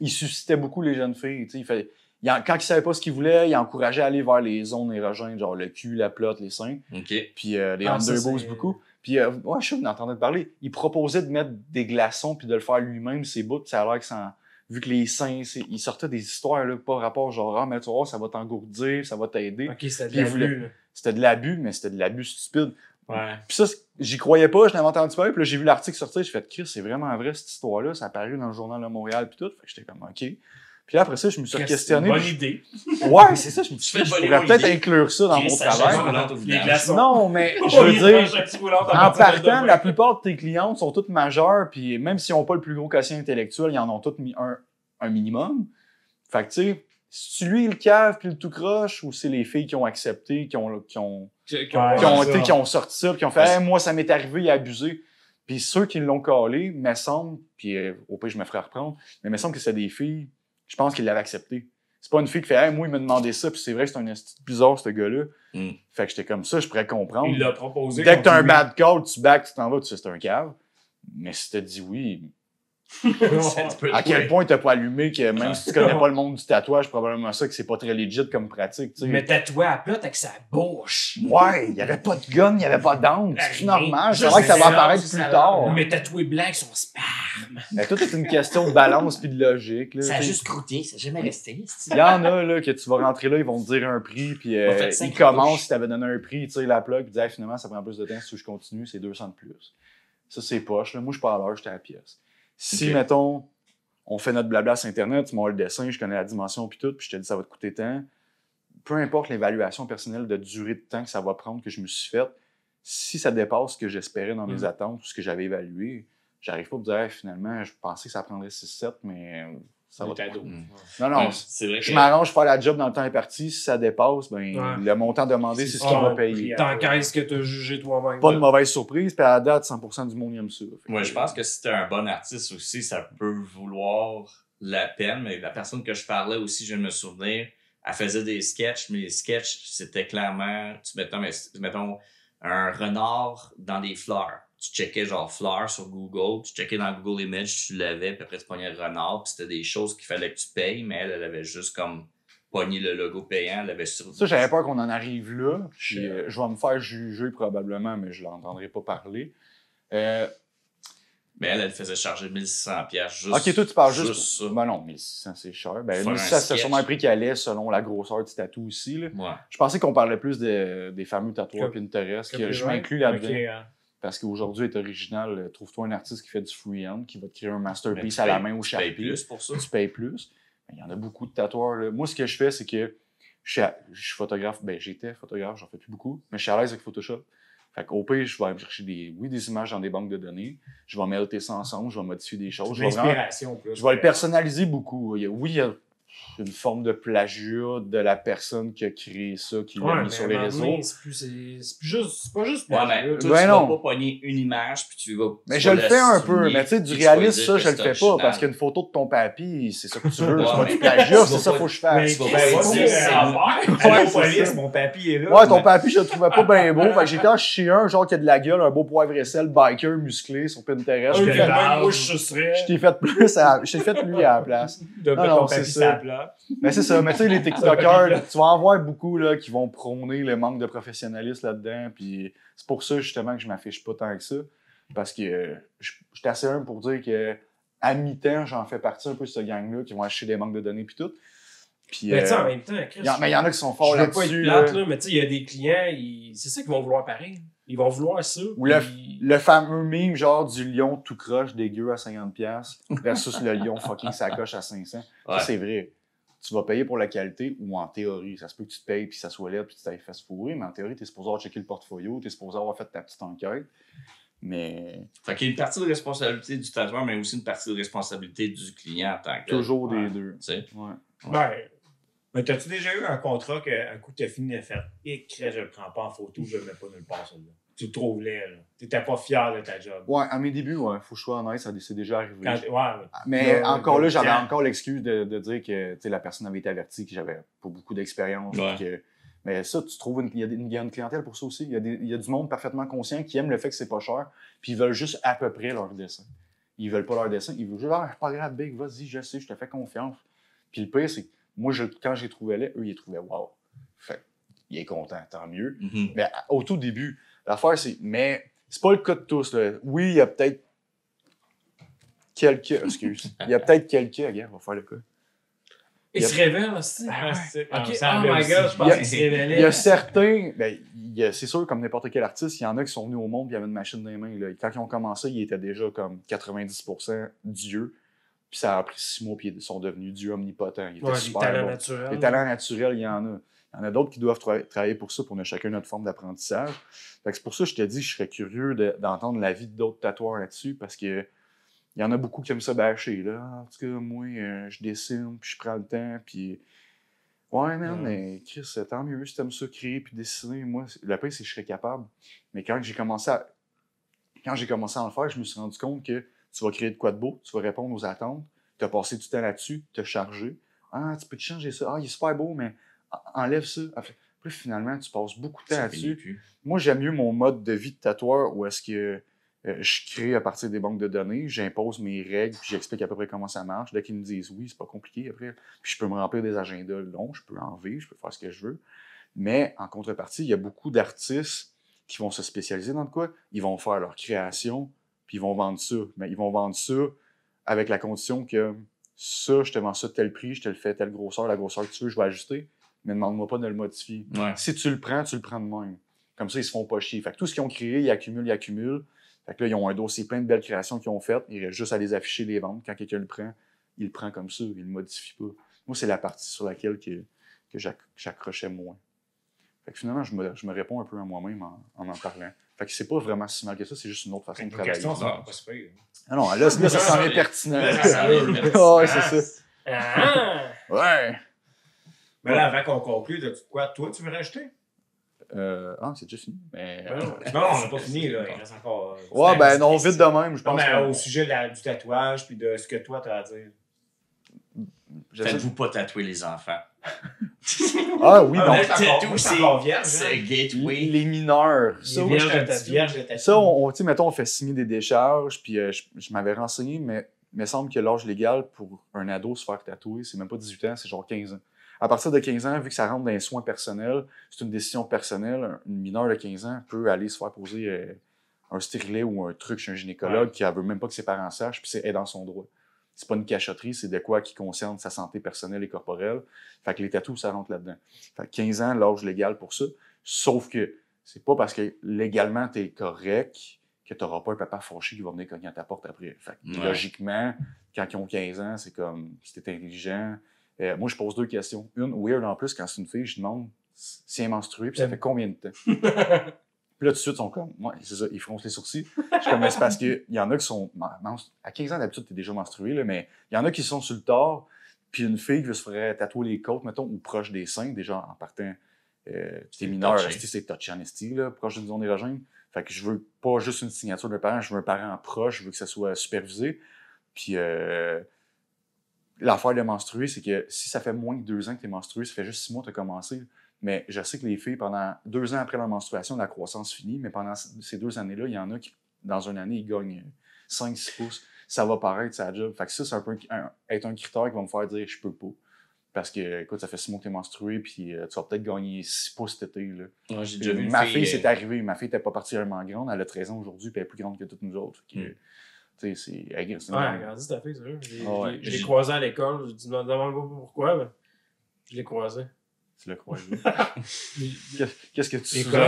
il suscitait beaucoup les jeunes filles. tu sais, Il fait, il quand il savait pas ce qu'il voulait, il encourageait à aller vers les zones érogènes, genre le cul, la plotte, les seins, OK. puis euh, les Ah, underbows beaucoup. Puis, euh, ouais, je sais, vous en entendez parler. Il proposait de mettre des glaçons puis de le faire lui-même, ses bouts. Ça a l'air que ça. Vu que les seins, il sortait des histoires, là, pas rapport genre, ah, mais tu voir, ça va t'engourdir, ça va t'aider. Ok, c'était de l'abus. C'était de l'abus, mais c'était de l'abus stupide. Ouais. Puis ça, j'y croyais pas, je l'avais entendu parler, puis là, j'ai vu l'article sortir, j'ai fait, Chris, c'est vraiment vrai cette histoire-là, ça a apparu dans le journal de Montréal, puis tout. Fait que j'étais comme, OK. Puis là, après ça, je me suis C'est une questionné. Bonne idée. Ouais, c'est ça, je me suis dit, je pourrais peut-être inclure ça dans mon travail. Non, mais je veux dire, en partant, la plupart de tes clientes sont toutes majeures, puis même s'ils n'ont pas le plus gros quotient intellectuel, ils en ont toutes mis un, un minimum. Fait que, tu sais, si lui le cave puis le tout croche, ou c'est les filles qui ont accepté, qui ont, qui ont, Qui- Ouais, ont- qui ont, ça. été- qui ont sorti ça, puis qui ont fait. Hey, moi, ça m'est arrivé, il a abusé. Puis ceux qui l'ont collé, me semble, puis euh, au pire, je me ferai reprendre, mais me semble que c'est des filles, je pense qu'ils l'avaient accepté. C'est pas une fille qui fait Hey, moi, il m'a demandé ça, puis c'est vrai que c'est un esti bizarre, ce gars-là. Mm. Fait que j'étais comme ça, je pourrais comprendre. Il l'a proposé. Dès que t'as un bad call, tu back, tu t'en vas, tu sais, c'est un cave. Mais si t'as dit oui, à quel point t'as pas allumé que même si tu connais pas le monde du tatouage, probablement ça que c'est pas très legit comme pratique. Mais tatoué à plat avec sa bouche. Ouais, il y avait pas de gun, il y avait pas d'angle, c'est normal. C'est vrai que ça va apparaître plus ça- tard. Mais tatoué blanc avec son sperme. Mais tout est une question de balance puis de logique. Là, Ça a juste croûté, ça n'a jamais resté. Il y en a là, que tu vas rentrer là, ils vont te dire un prix, puis euh, fait ils commencent, si t'avais donné un prix, tu sais, la plug, puis tu dis Hey, finalement, ça prend plus de temps, si je continue, c'est 200 de plus. Ça, c'est poche. Là. Moi, je suis pas à l'heure, j'étais à la pièce. Si, mettons, on fait notre blabla sur Internet, tu m'as le dessin, je connais la dimension, puis tout, puis je te dis ça va te coûter tant, peu importe l'évaluation personnelle de durée de temps que ça va prendre, que je me suis faite, si ça dépasse ce que j'espérais dans mes Mhm. attentes ou ce que j'avais évalué, j'arrive pas à me dire Hey, finalement, je pensais que ça prendrait 6-7, mais ça va. Ado. Mm. Non, non, Ouais, c'est vrai je m'arrange pour faire la job dans le temps imparti. Si ça dépasse, ben, Ouais. le montant demandé, c'est ce ça, va payer. T'encaisses que t'as jugé toi-même. Pas de mauvaise surprise, puis à la date, 100% du monde aime ça. Moi, je pense que si t'es un bon artiste aussi, ça peut vouloir la peine. Mais la personne que je parlais aussi, je viens de me souvenir, elle faisait des sketchs, mais les sketchs, c'était clairement, tu mettons, mais- mettons un renard dans des fleurs. Tu checkais genre fleurs sur Google, tu checkais dans Google Images, tu l'avais, puis après tu pognais le renard, puis c'était des choses qu'il fallait que tu payes, mais elle, elle avait juste comme pogné le logo payant, elle avait sur... Ça, j'avais peur qu'on en arrive là. Puis, euh, je vais me faire juger probablement, mais je l'entendrai pas parler. Euh, Mais elle, elle faisait charger 1600 pièces juste. ok, toi, tu parles juste. juste ça. Ben non, 1600, c'est cher. Ben, 1600, c'est sûrement un prix qui allait selon la grosseur du tatou aussi. Là. Ouais. Je pensais qu'on parlait plus de- des fameux tatoueurs Cop- Pinterest, que je copyright. m'inclus là-dedans. Hein. Parce qu'aujourd'hui, est original. euh, Trouve-toi un artiste qui fait du freehand, qui va te créer un masterpiece à la main au tu payes Sharpie. plus pour ça. tu payes plus. Il y en a beaucoup de tatoueurs. là. Moi, ce que je fais, c'est que je suis, photographe. Ben, j'étais photographe, j'en fais plus beaucoup, mais je suis à l'aise avec Photoshop. Fait qu'au pire, je vais aller me chercher des, oui, des images dans des banques de données. Je vais melter ça ensemble, je vais modifier des choses. Je vais, vraiment- je vais le personnaliser beaucoup. Oui, il y a une forme de plagiat de la personne qui a créé ça, qui l'a Ouais, mis mais sur les réseaux. C'est plus, c'est plus juste, c'est pas juste Ouais, plagiat. mais toi, Ben tu non. vas pas pogner une image, puis tu vas. Mais tu je vas le la fais un peu, mais tu sais, du réalisme, ça, je le fais pas, parce qu'une photo de ton papy, c'est ça que tu veux, Ouais, c'est pas mais du plagiat, c'est ça pas- faut que je Mais fasse. Ben, ça. mon papy est là. Ouais, ton Mais- papy, je le trouvais pas bien beau. Fait que en chier un, genre qui a de la gueule, un beau poivre et sel, biker, musclé sur Pinterest. Je t'ai fait- même âge? moi je serais. je t'ai fait plus à, je t'ai fait lui à la place. De ton papy plat. Mais c'est ça, mais tu sais, les TikTokers, tu vas en voir beaucoup, là, qui vont prôner le manque de professionnalisme là-dedans. Puis c'est pour ça, justement, que je m'affiche pas tant que ça. Parce que euh, je suis assez humble pour dire que à mi-temps, j'en fais partie un peu de ce gang-là, qui vont acheter des manques de données puis tout. Puis, Mais tu sais, euh, en même temps, Chris, y en- mais il y en a qui sont forts je veux pas être là-dessus. plate, là. là, mais tu sais, il y a des clients, c'est ça qu'ils vont vouloir pareil. Ils vont vouloir ça. Ou le- puis- Le fameux meme, genre du lion tout croche dégueu à 50$ versus le lion fucking sacoche à 500$. Ouais. Ça, c'est vrai. Tu vas payer pour la qualité ou en théorie. Ça se peut que tu te payes puis ça soit laid puis tu t'ailles fait se fourrer, mais en théorie, tu es supposé avoir checké le portfolio, tu es supposé avoir fait ta petite enquête. Mais Fait qu'il y a une partie de responsabilité du tatoueur, mais aussi une partie de responsabilité du client en tant que. toujours Ouais. des deux. Tu sais? Ouais. Ben, Mais t'as-tu déjà eu un contrat qu'un coup t'as fini de faire et que je le prends pas en photo, je le mets pas nulle part celui-là. Tu le trouves laid, là. T'étais pas fier de ta job. Ouais, à mes débuts, ouais, faut que je sois honnête, ça c'est déjà arrivé. Quand- ouais, Mais Là, encore là, j'avais encore l'excuse de, de dire que tu sais, la personne avait été avertie que j'avais pas beaucoup d'expérience. Ouais. que- Mais ça, tu trouves une, il y, a a une clientèle pour ça aussi. Il y, a des- il y a du monde parfaitement conscient qui aime le fait que c'est pas cher, puis ils veulent juste à peu près leur dessin. Ils veulent pas leur dessin, ils veulent juste ah, c'est pas grave, Big, vas-y, je sais, je te fais confiance. Puis le pire, c'est que moi, je, quand j'ai trouvé là, eux, ils les trouvaient wow. Fait il est content, tant mieux. Mhm. Mais au tout début, l'affaire, c'est. Mais c'est pas le cas de tous. Là. Oui, il y a peut-être quelques. Excuse. Il y a peut-être quelques. Regarde, on va faire le cas. Il Il y a- se révèle aussi. Ah, on oh my aussi. god, je Il pense y a- qu'il se révélait. Il y a certains, ben, c'est sûr, comme n'importe quel artiste, il y en a qui sont venus au monde et il y avait une machine dans les mains. Là. Quand ils ont commencé, ils étaient déjà comme 90% dieux. Puis ça a pris six mois, puis ils sont devenus dieux omnipotents. Ils étaient Ouais, des super talents bons. naturels. Les talents naturels, il y en a. Il y en a d'autres qui doivent tra- travailler pour ça, pour on a chacun notre forme d'apprentissage. C'est pour ça que je te dis, je serais curieux de- d'entendre l'avis d'autres tatoueurs là-dessus, parce que il y en a beaucoup qui aiment ça bâcher. Là. En tout cas, moi, euh, je dessine, puis je prends le temps, puis... Ouais, man, mais Chris, tant mieux si t'aimes ça créer puis dessiner. Moi, le pire, c'est que je serais capable. Mais quand j'ai commencé à... Quand j'ai commencé à en faire, je me suis rendu compte que tu vas créer de quoi de beau, tu vas répondre aux attentes, tu as passé du temps là-dessus, tu as chargé. Ah, tu peux te changer ça. Ah, il est super beau, mais en- enlève ça. Puis finalement, tu passes beaucoup de temps là-dessus. Moi, j'aime mieux mon mode de vie de tatoueur où est-ce que euh, je crée à partir des banques de données, j'impose mes règles, puis j'explique à peu près comment ça marche. Dès qu'ils me disent oui, c'est pas compliqué après. Puis je peux me remplir des agendas longs, je peux enlever, je peux faire ce que je veux. Mais en contrepartie, il y a beaucoup d'artistes qui vont se spécialiser dans de quoi? Ils vont faire leur création, puis ils vont vendre ça. Mais ils vont vendre ça avec la condition que ça, je te vends ça de tel prix, je te le fais telle grosseur, la grosseur que tu veux, je vais ajuster, mais demande-moi pas de le modifier. Ouais. Si tu le prends, tu le prends de même. Comme ça, ils se font pas chier. Fait que tout ce qu'ils ont créé, ils accumulent, ils accumulent. Fait que là, ils ont un dossier plein de belles créations qu'ils ont faites. Il reste juste à les afficher, les vendre. Quand quelqu'un le prend, il le prend comme ça, il le modifie pas. Moi, c'est la partie sur laquelle que, que j'ac- j'accrochais moins. Fait que finalement, je me, je me réponds un peu à moi-même en, en en parlant. Fait que c'est pas vraiment si mal que ça, c'est juste une autre façon de travailler. questions sont Non. pas. Ah non, là, ça est pertinent. Ça merci. ouais, c'est ça. Ah! Ouais. Mais là, avant qu'on conclue, as-tu quoi? Toi, tu veux rajouter? Euh, ah, c'est déjà fini. Mais, Ben non, non, on n'a pas fini, là. Il reste encore. euh, Ouais, ben non, vite de même, je Non, pense. mais que- au sujet de la- du tatouage puis de ce que toi, tu as à dire. Faites-vous pas tatouer les enfants. Ah oui, non. c'est hein. gateway. Les mineurs. Les Ça, Moi, je suis un vierge de petit tatou. vierge de tatou. Ça, on, on- tu sais, mettons, on fait signer des décharges, puis euh, je, je m'avais renseigné, mais il me semble que l'âge légal pour un ado se faire tatouer, c'est même pas 18 ans, c'est genre 15 ans. À partir de 15 ans, vu que ça rentre dans les soins personnels, c'est une décision personnelle. Un- Une mineure de 15 ans peut aller se faire poser euh, un stérilet ou un truc chez un gynécologue qui ne veut même pas que ses parents sachent, puis c'est est dans son droit. C'est pas une cachotterie, c'est de quoi qui concerne sa santé personnelle et corporelle. Fait que les tatous, ça rentre là-dedans. Fait que 15 ans, l'âge légal pour ça. Sauf que c'est pas parce que légalement tu es correct que tu n'auras pas un papa fâché qui va venir cogner à ta porte après. Fait que, Ouais. logiquement, quand ils ont 15 ans, c'est comme si t'es intelligent. Euh, moi, je pose deux questions. Une, weird en plus, quand c'est une fille, je demande si elle est menstruée, puis ça fait combien de temps? Puis là, tout de suite, ils sont comme, ouais, c'est ça, ils froncent les sourcils. Je suis comme, c'est parce qu'il y en a qui sont, à 15 ans d'habitude, t'es déjà menstrué, là, mais il y en a qui sont sur le tard, puis une fille qui veut se faire tatouer les côtes, mettons, ou proche des seins, déjà en partant, euh, t'es mineur, touché. c'est touchy en esti, là, proche d'une zone érogène. Fait que je veux pas juste une signature de parent, je veux un parent proche, je veux que ça soit supervisé. Puis euh, l'affaire de menstruer, c'est que si ça fait moins que deux ans que tu es menstrué, ça fait juste six mois que tu as commencé. Mais je sais que les filles, pendant deux ans après leur menstruation, la croissance finit, mais pendant ces deux années-là, il y en a qui, dans une année, ils gagnent 5-6 pouces. Ça va paraître, ça job. Fait que ça, c'est un peu un- être un critère qui va me faire dire je peux pas. Parce que, écoute, ça fait six mois que tu es menstrué, puis euh, tu vas peut-être gagner 6 pouces cet été. Là. Déjà vu une Ma fille, fille, euh, c'est arrivé. Ma fille n'était pas particulièrement grande. Elle a 13 ans aujourd'hui, puis elle est plus grande que toutes nous autres. Fait que, Mm. Tu sais, c'est. elle- c'est Ouais, normal. regardez ta fille. Je l'ai- Ah je l'ai- je l'ai J'ai- croisé à l'école. Je dis, non, demande pas pourquoi, mais je l'ai croisé. Tu croisé. Qu'est- Qu'est-ce que tu L'école,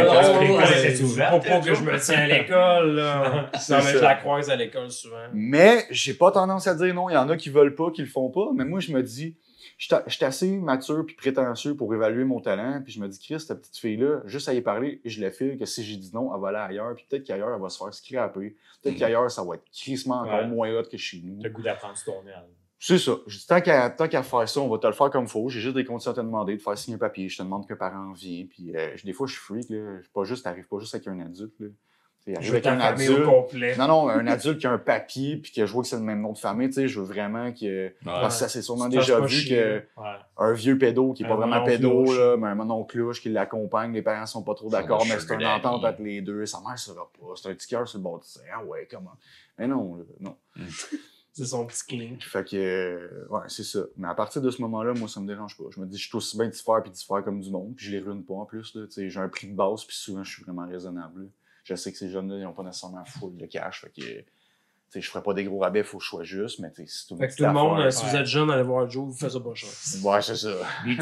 était ouverte, pas que je me tiens à l'école, là. Non, mais je la croise à l'école souvent. Mais j'ai pas tendance à dire non. Il y en a qui veulent pas, qui le font pas. Mais moi, je me dis, je suis assez mature puis prétentieux pour évaluer mon talent. Puis je me dis, Chris, cette petite fille-là, juste à y parler, je le file que si j'ai dit non, elle va aller ailleurs. Puis peut-être qu'ailleurs, elle va se faire scraper. Peut-être Mm. qu'ailleurs, ça va être crissement encore Ouais. moins hot que chez nous. Le goût d'apprendre aile. C'est ça. Je dis, tant qu'à tant qu'à faire ça, on va te le faire comme faut. J'ai juste des conditions à te demander, de faire signer un papier. Je te demande qu'un parent vient. Puis euh, des fois, je suis freak. Là. Je suis pas juste, t'arrives pas juste avec un adulte. Là. Je avec un au adulte. complet. Non, non, un adulte qui a un papier puis que je vois que c'est le même nom de famille, tu sais, je veux vraiment que. Parce que ça s'est sûrement déjà vu chier, que Ouais. un vieux pédo qui est Un pas vraiment pédo, cloche. là, mais un mononcloche qui l'accompagne, les parents sont pas trop d'accord, mais c'est une entente entre les deux, sa mère sera pas, c'est un petit cœur sur le bord du sein. Ah ouais, comment? Mais non, là, non. C'est son petit kink. Fait que, euh, ouais, c'est ça. Mais à partir de ce moment-là, moi, ça me dérange pas. Je me dis, je suis aussi bien d'y faire puis d'y faire comme du monde, puis je les ruine pas en plus, là. Tu sais, j'ai un prix de base, puis souvent, je suis vraiment raisonnable, là. je sais que ces jeunes-là, ils n'ont pas nécessairement full de cash. Fait que, tu sais, je ferai pas des gros rabais, il faut que je sois juste, mais tu sais, si tout, Fait que tout le monde, si vous êtes jeune, allez voir Joe, vous faites ça pas cher. Ouais, c'est ça. Il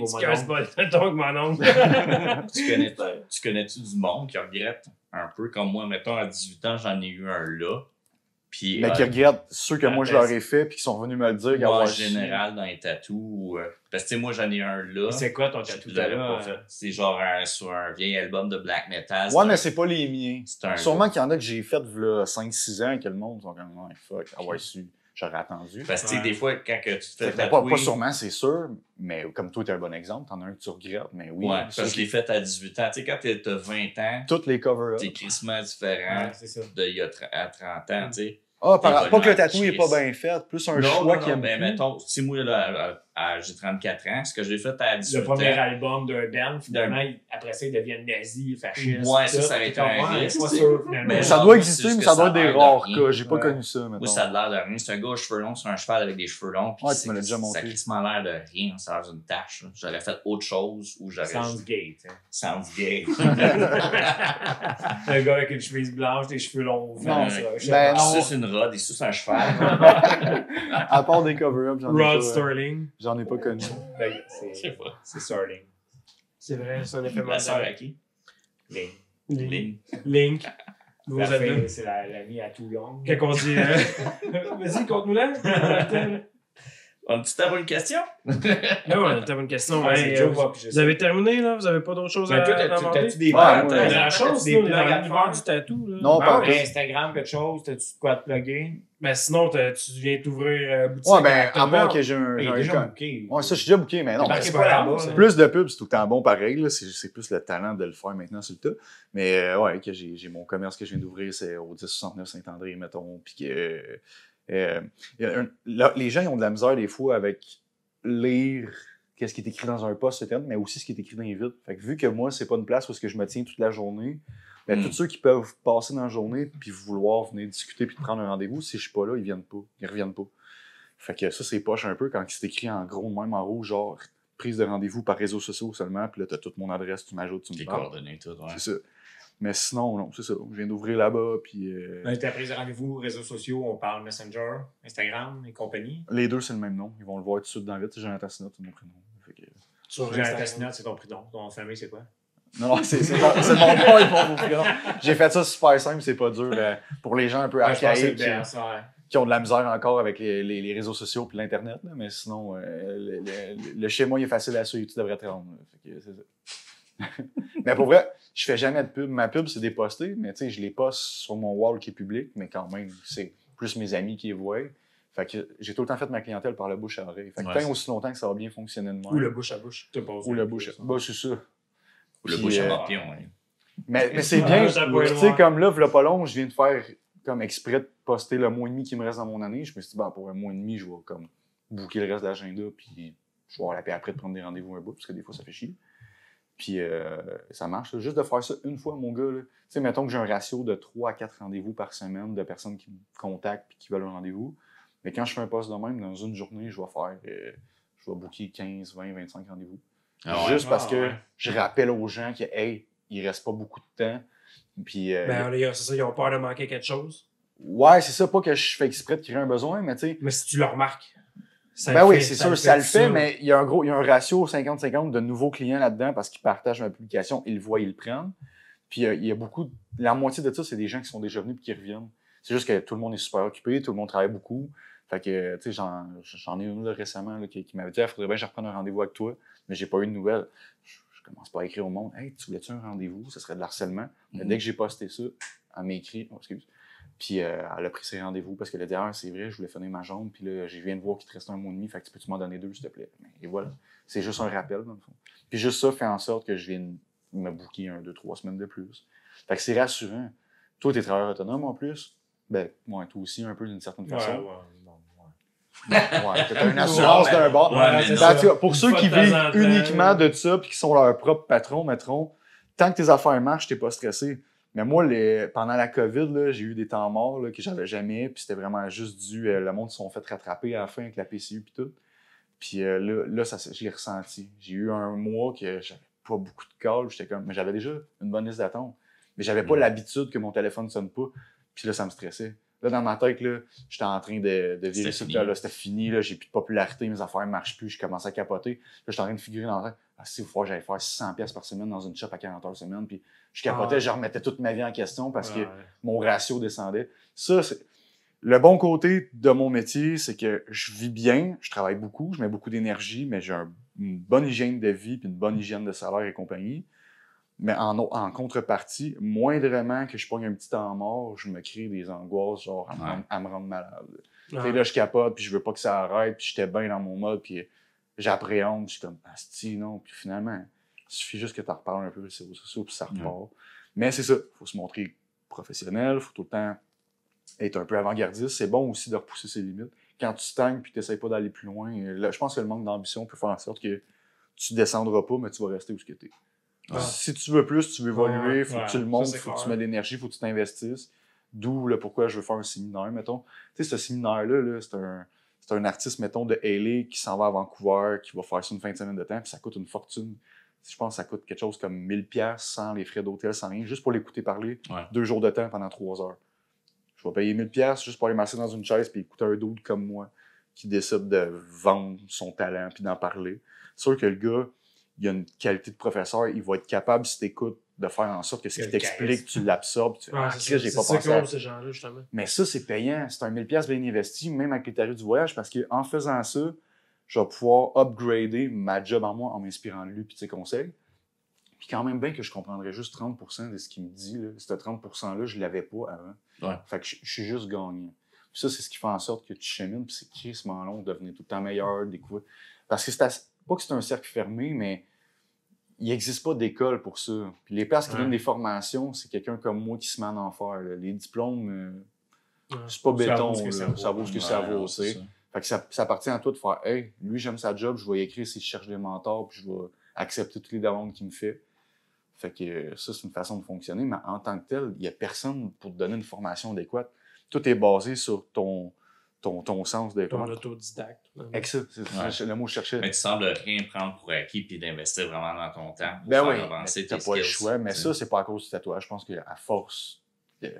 mon nom. pas le ton mon oncle. tu connais tu connais-tu du monde qui regrette un peu comme moi, mettons, à 18 ans, j'en ai eu un là. Puis, Mais euh, qui regrettent ceux que moi je leur Après, ai fait puis qui sont venus me le dire. moi, en général, dans les tatous, euh, parce que tu sais, moi, j'en ai un là. C'est quoi ton tatou là? fait. C'est genre un- sur un vieil album de black metal. Ouais, mais c'est pas les miens. un Sûrement qu'il y en a que j'ai fait v'là 5-6 ans que le monde sont comme, ouais, fuck, avoir su, j'aurais attendu. Parce que tu Ouais. des fois, quand que tu te fais que pas, tatouer. pas sûrement, c'est sûr, mais comme toi, t'es un bon exemple, t'en as un que tu regrettes, mais oui. ouais, parce que je l'ai fait à 18 ans. Tu sais, quand t'es- t'as 20 ans, Toutes les cover-up. t'es crissement différent Ouais, c'est ça. d'il y a tr- à 30 ans, tu sais. Ah, par- pas que le tatou est pas bien fait, plus un non, choix qui aime ben, mettons, si moi, là, j'ai 34 ans, ce que j'ai fait à 18 Le premier ans, album d'un band, finalement, après ça, ils deviennent nazis, fascistes. Ouais, ça, ça aurait T'es été un risque. Mais ça doit exister, mais ça ça doit a être des rares cas. J'ai pas Ouais. connu ça, maintenant. Moi, ça a l'air de rien. C'est un gars aux cheveux longs sur un cheval avec des cheveux longs. Ouais, tu me l'as déjà Ça montré. a crissement l'air de rien. Ça a l'air d'une tâche. J'aurais fait autre chose ou j'aurais. Sounds gay, tu. Sounds gay. Un gars avec une chemise blanche, des cheveux longs. Non, ça, ben. Il non. suce une rod, il suce un cheval. À part des cover-up, j'en ai Rod pas. Sterling. J'en ai pas connu. Ben, C'est Starling. C'est vrai, c'est un effet La sœur à qui? Link. Link. Link. C'est la- l'ami à tout young. Quand on dit. euh, Vas-y, conte-nous là. On tu t'as une question? Là, ouais, t'avais une question. Euh, vous, avez terminé, là? Vous avez pas d'autre chose à Mais toi, à t'as-tu- demander? t'as-tu des blagues? ouais. La chose, des blagues du tatou. Là? Non, Ben pas. Instagram, quelque chose, t'as-tu quoi te plugger? Ben sinon, tu viens t'ouvrir euh, boutique. Ouais, ben, à à part que j'ai un. J'ai déjà booké. Ouais, ça, je suis déjà booké, mais non. Mais c'est pas là-bas. Plus de pubs, c'est tout le temps bon pareil. C'est plus le talent de le faire maintenant sur le tas. Mais euh, ouais, que j'ai j'ai mon commerce que je viens d'ouvrir, c'est au 1069 Saint-André, mettons. Puis que. Euh, un- là, les gens ils ont de la misère des fois avec lire qu'est-ce qui est écrit dans un post, etc., mais aussi ce qui est écrit dans les vitres. Fait que vu que moi, c'est pas une place où est-ce que je me tiens toute la journée, ben, Mm. tous ceux qui peuvent passer dans la journée puis vouloir venir discuter puis prendre un rendez-vous, si je suis pas là, ils viennent pas. Ils reviennent pas. Fait que ça, c'est poche un peu quand c'est écrit en gros, même en rouge, genre prise de rendez-vous par réseaux sociaux seulement, puis là, t'as toute mon adresse, tu m'ajoutes, tu Les me parles. coordonnées, tout. Ouais. C'est ça. Mais sinon, non, c'est ça. Je viens d'ouvrir là-bas, puis euh, ta prise de rendez-vous, réseaux sociaux, on parle Messenger, Instagram et compagnie. les deux, c'est le même nom. Ils vont le voir tout de suite dans le vite. C'est Jonathan Sinot, c'est mon prénom. Fait que- Sur J'ai un Instagram. test c'est ton prénom. Ton famille, c'est quoi? Non, non, c'est c'est mon, c'est mon nom et mon prénom. J'ai fait ça super simple, c'est pas dur. euh, pour les gens un peu archaïques qui, best, ouais. qui ont de la misère encore avec les, les- les réseaux sociaux puis l'Internet. là, Mais sinon, euh, le, le- le schéma il est facile à suivre. Tu devrais te rendre. Fait que c'est ça. mais pour vrai, je fais jamais de pub. Ma pub, c'est des postés, mais tu sais, je les poste sur mon wall qui est public, mais quand même, c'est plus mes amis qui les voient. Fait que j'ai tout le temps fait ma clientèle par le bouche à oreille. Fait que Ouais, tant aussi longtemps que ça va bien fonctionner de même. Ou le bouche à bouche. Pas Ou le bouche à Bah, c'est ça. Ou le Puis, bouche à euh, morpion, ouais. Mais, mais c'est bien. Tu sais, comme là, v'là pas long, je viens de faire comme exprès de poster le mois et demi qui me reste dans mon année. Je me suis dit, bah, pour un mois et demi, je vais comme booker le reste de l'agenda, puis je vais avoir la paix après de prendre des rendez-vous un bout, parce que des fois, ça fait chier. Puis euh, ça marche. là. Juste de faire ça une fois, mon gars. Tu sais, mettons que j'ai un ratio de 3 à 4 rendez-vous par semaine de personnes qui me contactent puis qui veulent un rendez-vous. Mais quand je fais un poste de même, dans une journée, je vais faire. euh, je vais booker 15, 20, 25 rendez-vous. Ah ouais. Juste parce Ah que ouais. je rappelle aux gens que, hey, il reste pas beaucoup de temps. Puis, euh, Ben, les gars, c'est ça, ils ont peur de manquer quelque chose. ouais, c'est ça, pas que je fais exprès de créer un besoin, mais tu sais. Mais si tu le remarques, ça Ben oui, c'est sûr, ça le fait, mais il y a un gros, il y a un ratio 50-50 de nouveaux clients là-dedans parce qu'ils partagent ma publication, ils le voient, ils le prennent. Puis euh, il y a beaucoup, la moitié de ça, c'est des gens qui sont déjà venus et qui reviennent. C'est juste que tout le monde est super occupé, tout le monde travaille beaucoup. Fait que, tu sais, j'en, j'en ai une là, récemment là, qui, qui m'avait dit, il faudrait bien que je reprenne un rendez-vous avec toi, mais j'ai pas eu de nouvelles. Je, je commence pas à écrire au monde, hey, tu voulais-tu un rendez-vous? Ce serait de l'harcèlement. Mais Mhm. dès que j'ai posté ça, elle m'a écrit, oh, excuse. Puis euh, elle a pris ses rendez-vous parce qu'elle a dit Ah, c'est vrai, je voulais finir ma jambe. Puis là, je viens de voir qu'il te reste un mois et demi. Fait que tu peux-tu m'en donner deux, s'il te plaît? Et voilà. C'est juste un rappel, dans le fond. Puis juste ça fait en sorte que je vienne me booker un, deux, trois semaines de plus. Fait que c'est rassurant. Toi, t'es travailleur autonome en plus? Ben, moi, toi aussi, un peu d'une certaine Ouais, façon. ouais, ouais. Ouais, t'as une assurance Ouais, d'un bord. ouais, Ben, pour ceux qui vivent uniquement de ça puis qui sont leur propre patron, mettront, tant que tes affaires marchent, t'es pas stressé. Mais moi, les, pendant la COVID, j'ai eu des temps morts là, que j'avais jamais, puis c'était vraiment juste dû. euh, le monde se sont fait rattraper à la fin avec la PCU puis tout. Puis euh, là, là ça, je l'ai ressenti. J'ai eu un mois que j'avais pas beaucoup de calls, j'étais comme, mais j'avais déjà une bonne liste d'attente. Mais j'avais pas Mm. l'habitude que mon téléphone sonne pas. Puis là, ça me stressait. Là, dans ma tête, là, j'étais en train de, de virer tas, là, c'était fini, là, j'ai plus de popularité, mes affaires ne marchent plus, je commence à capoter. Là, j'étais en train de figurer dans la tête, ah, si, il faut que j'aille faire 600 pièces par semaine dans une shop à 40 heures semaine, puis je capotais, Ah. je remettais toute ma vie en question parce que Ouais. mon ratio descendait. Ça, c'est. Le bon côté de mon métier, c'est que je vis bien, je travaille beaucoup, je mets beaucoup d'énergie, mais j'ai un- une bonne hygiène de vie puis une bonne hygiène de salaire et compagnie. Mais en, en contrepartie, moindrement que je pogne un petit temps mort, je me crée des angoisses, genre à, me Ouais. rendre- à me rendre malade. Ouais. là, je capote, puis je veux pas que ça arrête, puis j'étais bien dans mon mode, puis j'appréhende, je suis comme, asti, non, puis finalement, il suffit juste que tu en reparles un peu sur les réseaux sociaux, puis ça Ouais. repart. Mais c'est ça, il faut se montrer professionnel, il faut tout le temps être un peu avant-gardiste. C'est bon aussi de repousser ses limites. Quand tu stagnes puis tu n'essayes pas d'aller plus loin, là, je pense que le manque d'ambition peut faire en sorte que tu descendras pas, mais tu vas rester où tu es. Ouais. Si tu veux plus, tu veux évoluer, il faut Ouais, que tu le c'est il faut que tu mets de l'énergie, il faut que tu t'investisses. D'où le pourquoi je veux faire un séminaire, mettons. Tu sais, ce séminaire-là, là, c'est un, c'est un artiste, mettons, de LA qui s'en va à Vancouver, qui va faire ça une fin de semaine de temps, puis ça coûte une fortune. Je pense que ça coûte quelque chose comme 1000 pièces sans les frais d'hôtel, sans rien, juste pour l'écouter parler Ouais. deux jours de temps pendant trois heures. Je vais payer 1000 pièces juste pour aller masser dans une chaise puis écouter un dude comme moi qui décide de vendre son talent puis d'en parler. C'est sûr que le gars, il a une qualité de professeur, il va être capable, si t'écoutes, de faire en sorte que ce qu'il t'explique, tu l'absorbes. Tu Ouais, ah, c'est j'ai pas ça pensé à ces gens-là, justement. mais ça, c'est payant. C'est un 1000$ piastres bien investi, même avec les tarifs du voyage, parce qu'en faisant ça, je vais pouvoir upgrader ma job en moi en m'inspirant de lui et de ses conseils. Puis quand même bien que je comprendrais juste 30% de ce qu'il me dit. Là. Ce 30%-là, je l'avais pas avant. Ouais. Fait que je, je suis juste gagnant. Puis ça, c'est ce qui fait en sorte que tu chemines, puis c'est crissement long de devenir tout le temps meilleur, découvrir. Parce que c'est pas que c'est un cercle fermé, mais il n'existe pas d'école pour ça. Puis les places qui Ouais. donnent des formations, c'est quelqu'un comme moi qui se met en enfer. là. Les diplômes, euh, Ouais. c'est pas Ça béton, ça ça vaut. ce que Ouais, ça vaut, ça. Fait que ça, ça appartient à toi de faire Hey, lui, j'aime sa job, je vais y écrire si je cherche des mentors, puis je vais accepter toutes les demandes qu'il me fait. Fait que euh, ça, c'est une façon de fonctionner, mais en tant que tel, il n'y a personne pour te donner une formation adéquate. Tout est basé sur ton, ton, ton sens de. Ton autodidacte. Avec ça, c'est Ouais. le mot que je cherchais. Mais tu sembles rien prendre pour acquis puis d'investir vraiment dans ton temps pour Ben faire oui, avancer tes pas le skills, choix. Mais ça, c'est pas à cause du tatouage. Je pense qu'à force de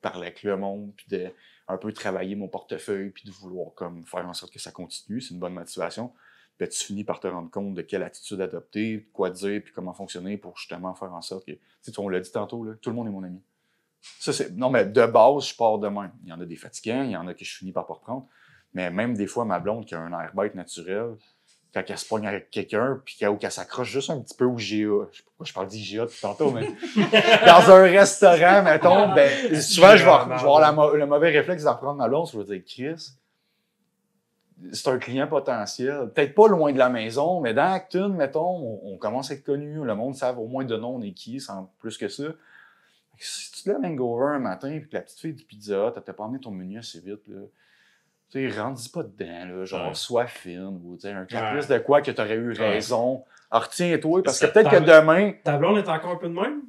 parler avec le monde, puis de un peu travailler mon portefeuille, puis de vouloir comme faire en sorte que ça continue, c'est une bonne motivation. Puis tu finis par te rendre compte de quelle attitude adopter, de quoi dire, puis comment fonctionner pour justement faire en sorte que, tu sais, on l'a dit tantôt, là, tout le monde est mon ami. Ça, c'est, non, mais de base, je pars de même. Il y en a des fatigants, il y en a que je finis par pas reprendre. Mais même des fois, ma blonde qui a un air bête naturel, quand elle se pogne avec quelqu'un, puis qu'elle, ou qu'elle s'accroche juste un petit peu au GA. Je sais pas pourquoi je parle d'IGA depuis tantôt, mais dans un restaurant, mettons, ben, souvent, je vais, avoir le mauvais réflexe d'en reprendre ma blonde, je vais dire, Chris, c'est un client potentiel. Peut-être pas loin de la maison, mais dans Acton, mettons, on, on commence à être connu, le monde savent au moins de nom on est qui, sans plus que ça. Si tu te lèves hangover un matin, puis que la petite fille du pizza, Hut, elle t'a pas emmené ton menu assez vite, là. Tu sais, rentre pas dedans, là, genre, Ouais. sois fine, ou tu sais, un caprice Ouais. de quoi que t'aurais eu Ouais. raison. Alors, retiens-toi, parce que peut-être que demain, Ta blonde est encore un peu de même?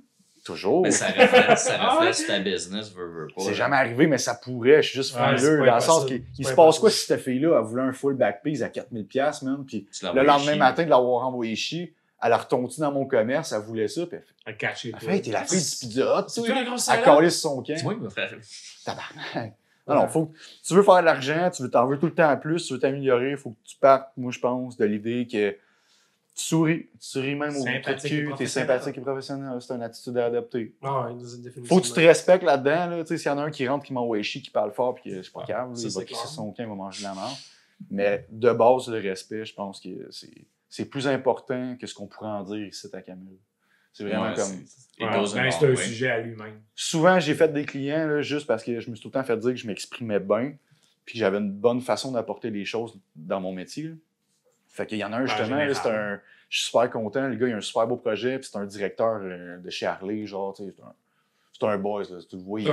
toujours, Mais ça reflète, ça Ah reflète ouais? ta business, veux, veux pas. c'est jamais arrivé, mais ça pourrait, je suis juste Ouais, frileux, c'est pas dans le sens qu'il se passe quoi si cette fille-là, elle voulait un full backpiece à 4000$, piastres, man, puis Tu le lendemain chier. matin de l'avoir envoyé chier, elle a retourné dans mon commerce, elle voulait ça, puis elle fait, elle fait, t'es la fille du pizza, Hut, tu sais. la grosse Elle calisse son camp. Oui, frère. Tabarnak. Non, non, faut que, tu veux faire de l'argent, tu veux t'en veux tout le temps plus, tu veux t'améliorer, il faut que tu partes, moi je pense, de l'idée que tu souris, tu souris même au bout de cul, t'es sympathique et professionnel, c'est une attitude à adopter. Ah ouais. Faut que tu te respectes là-dedans, là, tu sais, s'il y en a un qui rentre, qui m'envoie chier, qui parle fort, puis que je suis pas là, ça, il va c'est son il va manger de la merde. Mais de base, le respect, je pense que c'est, c'est plus important que ce qu'on pourrait en dire ici à Camille. C'est vraiment Ouais, comme... c'est- Ouais, ben, un sujet à lui-même. souvent, j'ai fait des clients là, juste parce que je me suis tout le temps fait dire que je m'exprimais bien, puis que j'avais une bonne façon d'apporter les choses dans mon métier. là. Fait qu'il y en a un, justement, c'est un. Je suis super content. Le gars, il a un super beau projet, puis c'est un directeur euh, de chez Harley, genre, tu sais, c'est un, c'est un boys, là, tu le vois. il-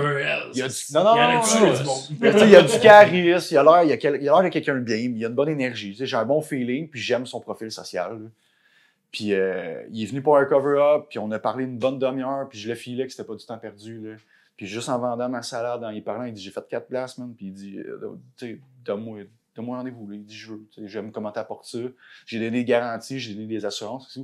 y a du- non, non, Il y a non, non, il y a du charisme, il a l'air, il a quel- il a l'air de quelqu'un de bien, il a une bonne énergie. tu sais, J'ai un bon feeling, puis j'aime son profil social. là. Puis euh, il est venu pour un cover-up, puis on a parlé une bonne demi-heure, puis je le filais que c'était pas du temps perdu. Là. Puis juste en vendant ma salade, en y parlant, il dit J'ai fait quatre places, man. Puis il dit euh, donne-moi donne-moi rendez-vous. Il dit, je veux. J'aime comment t'apportes ça. J'ai donné des garanties, j'ai donné des assurances.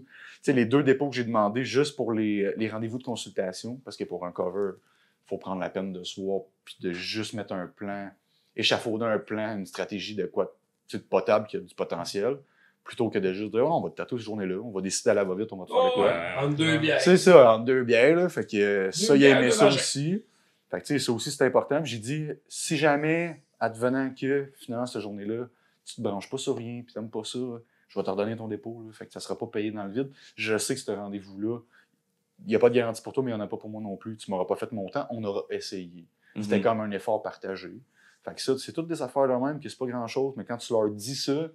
les deux dépôts que j'ai demandé juste pour les, les rendez-vous de consultation, parce que pour un cover, il faut prendre la peine de se voir, puis de juste mettre un plan, échafauder un plan, une stratégie de quoi, de potable qui a du potentiel, plutôt que de juste dire, Oh, on va te tatouer cette journée-là, on va décider à la va-vite, on va te faire Oh, quoi. ouais, entre deux bières. C'est ça, entre deux bières, là. Fait que euh, ça, il a bières, aimé deux ça aussi. Fait que, tu sais, ça aussi, c'est important. J'ai dit, si jamais, advenant que, finalement, cette journée-là, tu te branches pas sur rien, puis t'aimes pas ça, je vais te redonner ton dépôt, là. Fait que ça sera pas payé dans le vide. Je sais que ce rendez-vous-là, il n'y a pas de garantie pour toi, mais il n'y en a pas pour moi non plus. Tu m'auras pas fait mon temps, on aura essayé. C'était Mhm. comme un effort partagé. Fait que ça, c'est toutes des affaires de même, que c'est pas grand-chose, mais quand tu leur dis ça,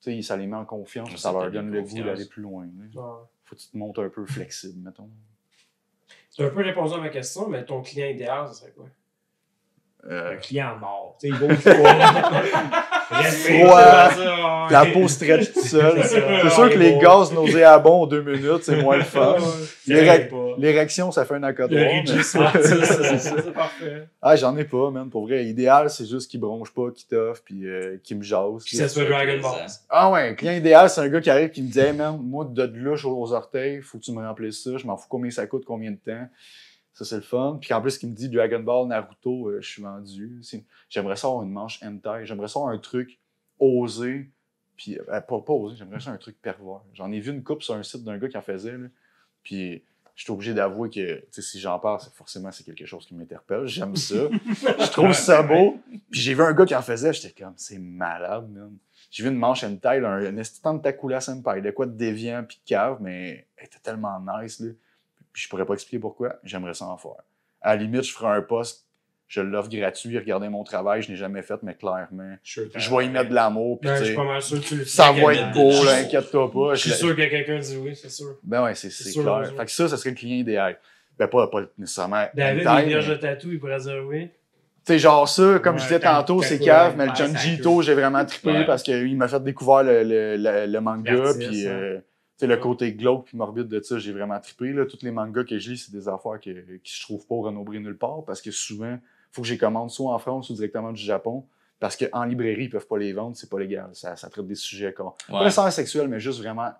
tu sais, ça les met en confiance, Ça ça leur donne le goût d'aller plus loin. Ouais. Faut que tu te montres un peu flexible, mettons. Tu as un peu répondu à ma question, mais ton client idéal, ça serait quoi? Euh, Un client mort. Tu sais, il va au La peau stretch tout seul. C'est sûr que les gaz nauséabonds en deux minutes, c'est moins le fun. L'érection, ça fait un mais- ça, c'est parfait. Ah, j'en ai pas, man. Pour vrai, idéal, c'est juste qu'il bronche pas, qu'il t'offre, puis euh, qu'il me jase. Puis ça se fait Dragon Ball. Ah ouais, un client idéal, c'est un gars qui arrive qui me dit Hey man, moi de là aux orteils, faut que tu me remplisses ça, je m'en fous combien ça coûte, combien de temps. Ça, c'est le fun. Puis en plus, qui me dit Dragon Ball, Naruto, euh, je suis vendu. J'aimerais ça avoir une manche hentai. J'aimerais ça avoir un truc osé. Puis, euh, pas, pas osé, j'aimerais ça un truc pervers. J'en ai vu une coupe sur un site d'un gars qui en faisait. Là. Puis, je suis obligé d'avouer que si j'en parle, forcément c'est quelque chose qui m'interpelle. J'aime ça. je trouve ça beau. Puis j'ai vu un gars qui en faisait, j'étais comme, c'est malade, man. J'ai vu une manche hentai, là, un, un de Tentacula Senpai, de quoi de déviant puis de cave, mais elle était tellement nice, là. Puis je pourrais pas expliquer pourquoi, j'aimerais ça en faire. À la limite, je ferais un poste, je l'offre gratuit, regardez mon travail, je n'ai jamais fait, mais clairement, je vais y mettre de l'amour, puis Ouais, tu je suis sais, pas mal sûr que tu le ça va être beau, inquiète-toi pas. Je suis sûr que quelqu'un dit oui, c'est sûr. Ben ouais, c'est C'est c'est clair. sûr. Fait que ça, ça serait le client idéal. Ben pas, pas nécessairement David, hentai, il vierge de tatou, il pourrait dire oui. Tu sais, genre ça, comme Ouais, je disais tantôt, c'est cave, mais le Junjito, j'ai vraiment trippé Ouais. parce qu'il m'a fait découvrir le, le, le, le manga, puis euh, tu sais, le côté glauque puis morbide de ça, j'ai vraiment trippé. Là. Tous les mangas que je lis, c'est des affaires que, qui je trouve pas renombrées nulle part parce que souvent, faut que j'ai commande soit en France ou directement du Japon parce qu'en librairie, ils peuvent pas les vendre, c'est pas légal. Ça, ça traite des sujets comme. Pas Ouais. nécessairement sexuels, mais juste vraiment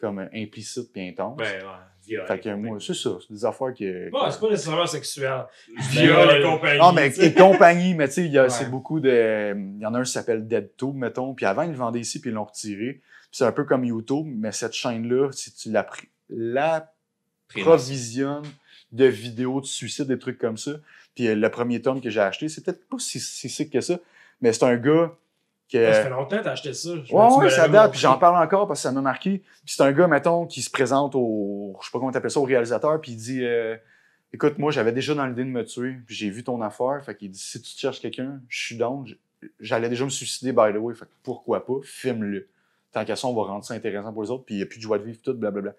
comme implicite puis intense. Ben, ouais, viol. fait que moi, c'est ça, c'est des affaires que. Bon, c'est pas nécessairement sexuel. Viol et compagnie. Non, mais et compagnie, mais tu sais, il y a- Ouais. c'est beaucoup de. Il y en a un qui s'appelle DeadTube, mettons. Puis avant, ils le vendaient ici, puis ils l'ont retiré. Puis c'est un peu comme YouTube, mais cette chaîne-là, si tu la, la provisionnes de vidéos de suicide, des trucs comme ça. Puis euh, le premier tome que j'ai acheté, c'est peut-être pas si, si sick que ça, mais c'est un gars que. Ça fait longtemps que t'as acheté ça. Je Ouais, ça date, puis j'en parle encore parce que ça m'a marqué. Puis c'est un gars, mettons, qui se présente au, je sais pas comment t'appelles ça, au réalisateur, puis il dit, euh, écoute, moi, j'avais déjà dans l'idée de me tuer, puis j'ai vu ton affaire, fait qu'il dit, si tu cherches quelqu'un, je suis down, j'allais déjà me suicider, by the way, fait que pourquoi pas, filme-le. Tant qu'à ça, on va rendre ça intéressant pour les autres, puis il n'y a plus de joie de vivre, tout, blablabla.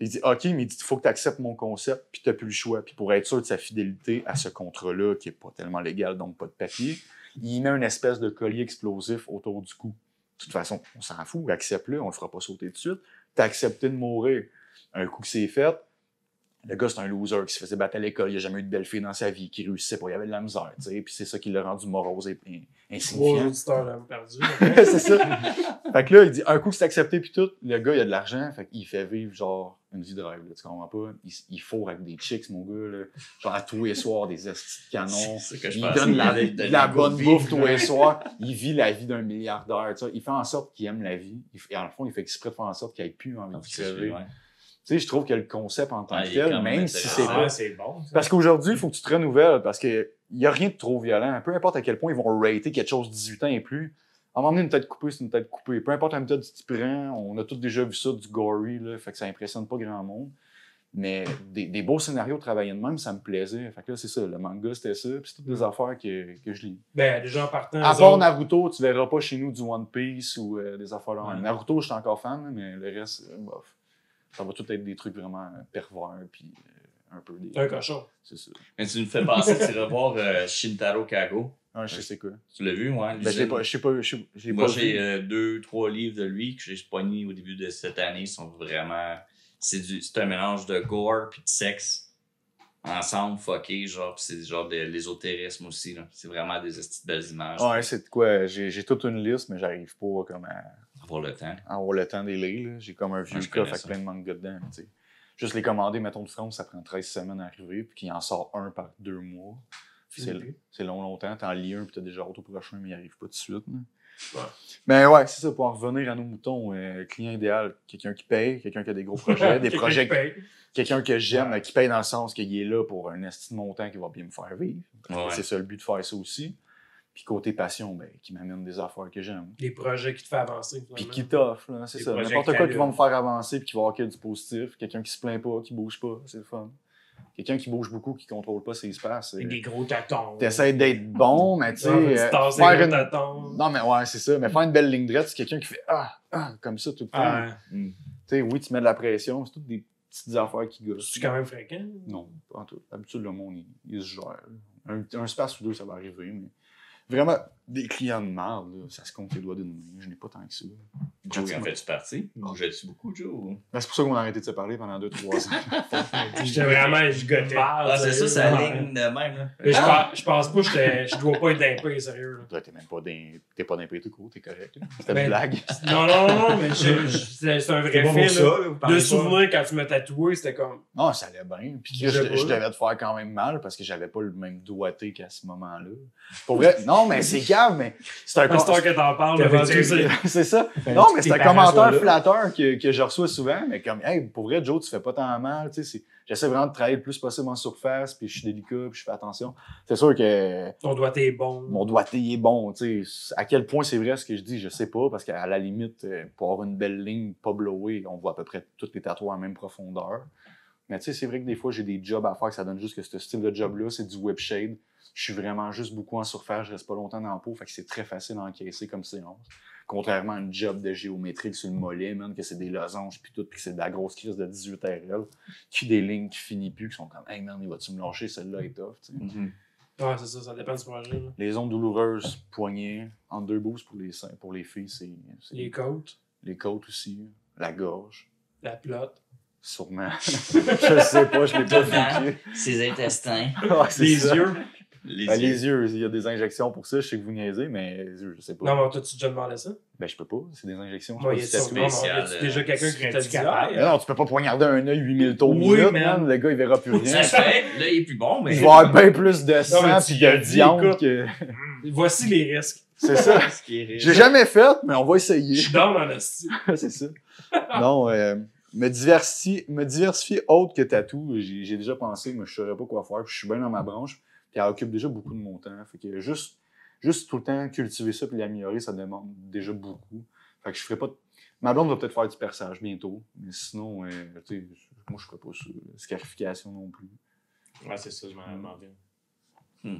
Il dit, OK, mais il dit, il faut que tu acceptes mon concept, puis tu n'as plus le choix. Puis pour être sûr de sa fidélité à ce contrat-là, qui n'est pas tellement légal, donc pas de papier, il met une espèce de collier explosif autour du cou. De toute façon, on s'en fout, accepte-le, on le fera pas sauter tout de suite. T'as accepté de mourir. Un coup que c'est fait, le gars, c'est un loser qui se faisait battre à l'école, il a jamais eu de belle fille dans sa vie, qui réussissait pas, il avait de la misère, tu sais, puis c'est ça qui l'a rendu morose et insignifiant. auditeurs perdu. c'est ça. Fait que là, il dit, un coup que c'est accepté, puis tout, le gars, il a de l'argent, fait qu'il fait vivre, genre, une vie de rêve, là, tu comprends pas? Il, il fourre avec des chicks, mon gars, là. Genre, à tous les soirs, des estis de. C'est que je Il donne la, de la bonne bouffe tous les soirs. Il vit la vie d'un milliardaire. tu sais. Il fait en sorte qu'il aime la vie. Il Et en fond, il fait exprès de faire en sorte qu'il n'ait plus envie de crever. Tu sais, je trouve que le concept en tant Ah, que tel, même même si c'est pas. Ah, bon. ça. Parce qu'aujourd'hui, il faut que tu te renouvelles parce qu'il n'y a rien de trop violent. Peu importe à quel point ils vont rater quelque chose de 18 ans et plus. À un moment donné, une tête coupée, c'est une tête coupée. Peu importe la méthode que tu prends, on a tous déjà vu ça, du gory, là, fait que ça impressionne pas grand monde. Mais des, des beaux scénarios travaillés de même, ça me plaisait. Fait que là, c'est ça. Le manga, c'était ça. Puis c'est toutes des affaires que, que je lis. Ben, déjà en partant. À part autres- Naruto, tu verras pas chez nous du One Piece ou euh, des affaires là. Ouais. Naruto, je suis encore fan, mais le reste, euh, bof. Ça va tout être des trucs vraiment euh, pervers, puis euh, un peu des. Un cochon. C'est ça. Mais tu nous fais penser, tu revoir euh, Shintaro Kago. Je sais quoi. Tu l'as vu, ouais? Ben, je pas, je sais pas, je l'ai Moi, j'ai euh, deux, trois livres de lui que j'ai spognés au début de cette année. Ils sont vraiment. C'est du... c'est un mélange de gore puis de sexe ensemble, fuckés, genre, pis c'est genre de l'ésotérisme aussi, là. C'est vraiment des belles images. Ouais, c'est de quoi? J'ai j'ai toute une liste, mais j'arrive pas comme à, Pour le temps. avoir le temps de les lire. là. J'ai comme un vieux coffre avec plein de mangas dedans. tu sais. Juste les commander, mettons de France, ça prend 13 semaines à arriver, puis qu'il en sort un par deux mois. Puis C'est long, longtemps. T'en lis un, puis t'as déjà hâte au prochain, mais il arrive pas tout de suite. Ouais. Mais ouais, c'est ça, pour en revenir à nos moutons, euh, client idéal, quelqu'un qui paye, quelqu'un qui a des gros projets, des Quelqu'un projets, quelqu'un que j'aime, qui paye dans le sens qu'il est là pour un estime montant qui va bien me faire vivre. Ouais. C'est ça le but de faire ça aussi. Puis côté passion, ben, qui m'amène des affaires que j'aime. Des projets qui te font avancer. Puis qui t'offre, là, c'est ça. N'importe quoi qui va me faire avancer puis qui va avoir du positif. Quelqu'un qui se plaint pas, qui bouge pas, c'est le fun. Quelqu'un qui bouge beaucoup, qui contrôle pas ses espaces. Euh, des gros tâtons. T'essaies d'être bon, mais tu sais. Euh, faire une- tâtons. Non, mais ouais, c'est ça. Mais faire une belle ligne droite, c'est quelqu'un qui fait Ah, ah, comme ça tout le temps. Ah, Tu sais, oui, tu mets de la pression, c'est toutes des petites affaires qui gossent. C'est quand même fréquent. Non, pas en tout. D'habitude, le monde, il, il se gère. Un, un espace ou deux, ça va arriver, mais vraiment, des clients de merde, là, ça se compte les doigts d'une main. Je n'ai pas tant que ça. Joe, en fait-tu partie? Bougeais-tu beaucoup, Joe? Ben, c'est pour ça qu'on a arrêté de se parler pendant 2-3 ans. J'étais vraiment gigoté. mal, Ah, c'est ça, ça ligne de même, là. Mais je, pense, je pense pas je dois pas être d'impé, sérieux. là. T'es même pas d'un. T'es pas pays tout court, t'es correct. là. C'était Ben, une blague. Non, non, non, mais je- je- c'est un vrai De pas. souvenir quand tu m'as tatoué, c'était comme. Non, ça allait bien. Puis Je je, je devais te faire quand même mal parce que j'avais pas le même doigté qu'à ce moment-là. Pour vrai, non, mais c'est mais c'est un heure que t'en parles, c'est- ça. Non, mais c'est un commentaire flatteur que, que je reçois souvent, mais comme, hey, pour vrai, Joe, tu fais pas tant mal, tu sais, j'essaie vraiment de travailler le plus possible en surface, puis je suis délicat, puis je fais attention. C'est sûr que ton doigté est bon. mon doigté est bon, tu sais. À quel point c'est vrai ce que je dis, je sais pas, parce qu'à la limite, euh, pour avoir une belle ligne pas blowée, on voit à peu près toutes les tatouages à la même profondeur. Mais tu sais, c'est vrai que des fois, j'ai des jobs à faire que ça donne juste que ce style de job-là, c'est du whip shade. Je suis vraiment juste beaucoup en surface, je reste pas longtemps dans la peau, fait que c'est très facile à encaisser comme séance. Contrairement à un job de géométrique sur le mollet, man, que c'est des losanges puis tout, puis que c'est de la grosse crise de 18 RL, qui des lignes qui finissent plus, qui sont comme, hey man, il va-tu me lâcher, celle-là est tough. Mhm. Ouais, c'est ça, ça dépend du projet. là. Les ondes douloureuses, poignets, en deux boosts pour les, seins- pour les filles, c'est Les côtes, les côtes aussi, la gorge, la plotte, sûrement. je sais pas, je l'ai pas vécu. Ses intestins. Ah, les ça. yeux. Les Ben, yeux. les yeux, il y a des injections pour ça, je sais que vous niaisez, mais les yeux, je sais pas. Non, mais toi, tu déjà demandé ça? Ben, je peux pas, c'est des injections. Moi, y a tatou. spécial, y déjà euh, quelqu'un qui t'a serais-tu dit capable? ah, Non, tu peux pas poignarder un œil 8000 tours Oui, minute, man. Le gars, il verra plus rien. Ça se fait. Là, il est plus bon, mais. Il va avoir bien plus de sang de l'as dit, viande écoute. que... Voici les risques. C'est ça. J'ai jamais fait, mais on va Je essayer. suis down en esti. c'est ça. Non, euh, me, diversifier, me diversifier autre que tatou, j'ai j'ai déjà pensé, mais je saurais pas quoi faire. puis Je suis bien dans ma branche, puis elle occupe déjà beaucoup de mon temps. Fait que juste, juste tout le temps cultiver ça puis l'améliorer, ça demande déjà beaucoup. Fait que je ferais pas. de- Ma blonde va peut-être faire du perçage bientôt, mais sinon, euh, tu sais, moi je ferais pas ça. la Scarification non plus. Ouais, c'est ça, je m'en demandais. Hmm.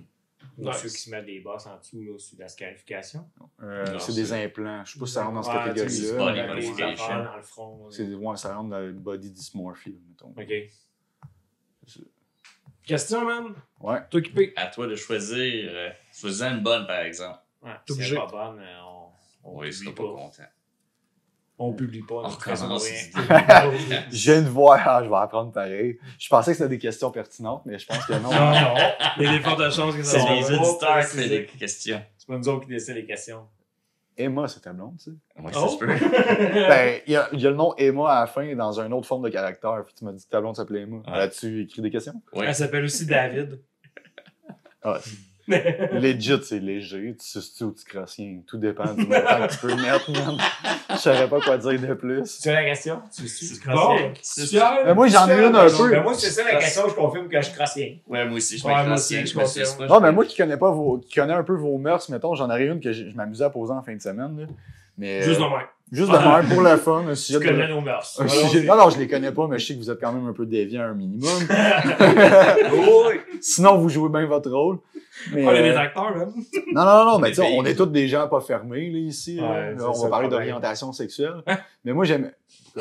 Ou Ouais. ceux qui se mettent des bosses en dessous, là, sur la scarification. Euh, c'est c'est- des implants. Je sais pas si ça rentre dans cette catégorie-là. avec des dans le front. C'est ouais, ça rentre dans le body dysmorphie, là, mettons. Ok. Question, man? Ouais. Toi qui paye. À toi de choisir. Euh, choisis une bonne, par exemple. Ouais, T'es obligé. c'est pas bonne, euh, on, on Oui, sera pas pas. content. On publie pas. On recommence. de voir, ah, je vais apprendre pareil. Je pensais que c'était des questions pertinentes, mais je pense que non. Non, non. Il y a des fortes chances que ça C'est soit les vrai. auditeurs qui font des questions. C'est pas nous autres qui décident les questions. Emma, c'est ta blonde, tu sais. Moi, Oh. ça se peut. Ben, il y, a il y a le nom Emma à la fin dans une autre forme de caractère. Puis tu m'as dit que ta blonde s'appelait Emma. Ouais. As-tu écrit des questions? Oui. Elle s'appelle aussi David. Ah, c'est- legit, c'est léger. Tu suces ou tu crasses rien? Tout dépend du montant que tu peux mettre, man. Je savais pas quoi dire de plus. C'est ça la question? Tu crosses Bon? Mais moi, j'en ai une un peu. Ben, moi, c'est ça la question, je confirme que je crosse. Ouais, moi aussi, je Ouais, rien, je je me suis confirme. Non, mais moi qui connais pas vos, qui connais un peu vos mœurs, mettons, j'en aurais une que je, m'amusais à poser en fin de semaine, là. Mais, Juste euh, de même. juste de même, pour le fun, un sujet Tu de- connais nos mœurs. un sujet- Non, non, je les connais pas, mais je sais que vous êtes quand même un peu déviant un minimum. Sinon, vous jouez bien votre rôle. Mais, On est des acteurs, man. Non, non, non, mais tu sais, on est tous des gens pas fermés, là, ici. Ouais, Là, on ça va le parler d'orientation sexuelle. mais moi, j'aime.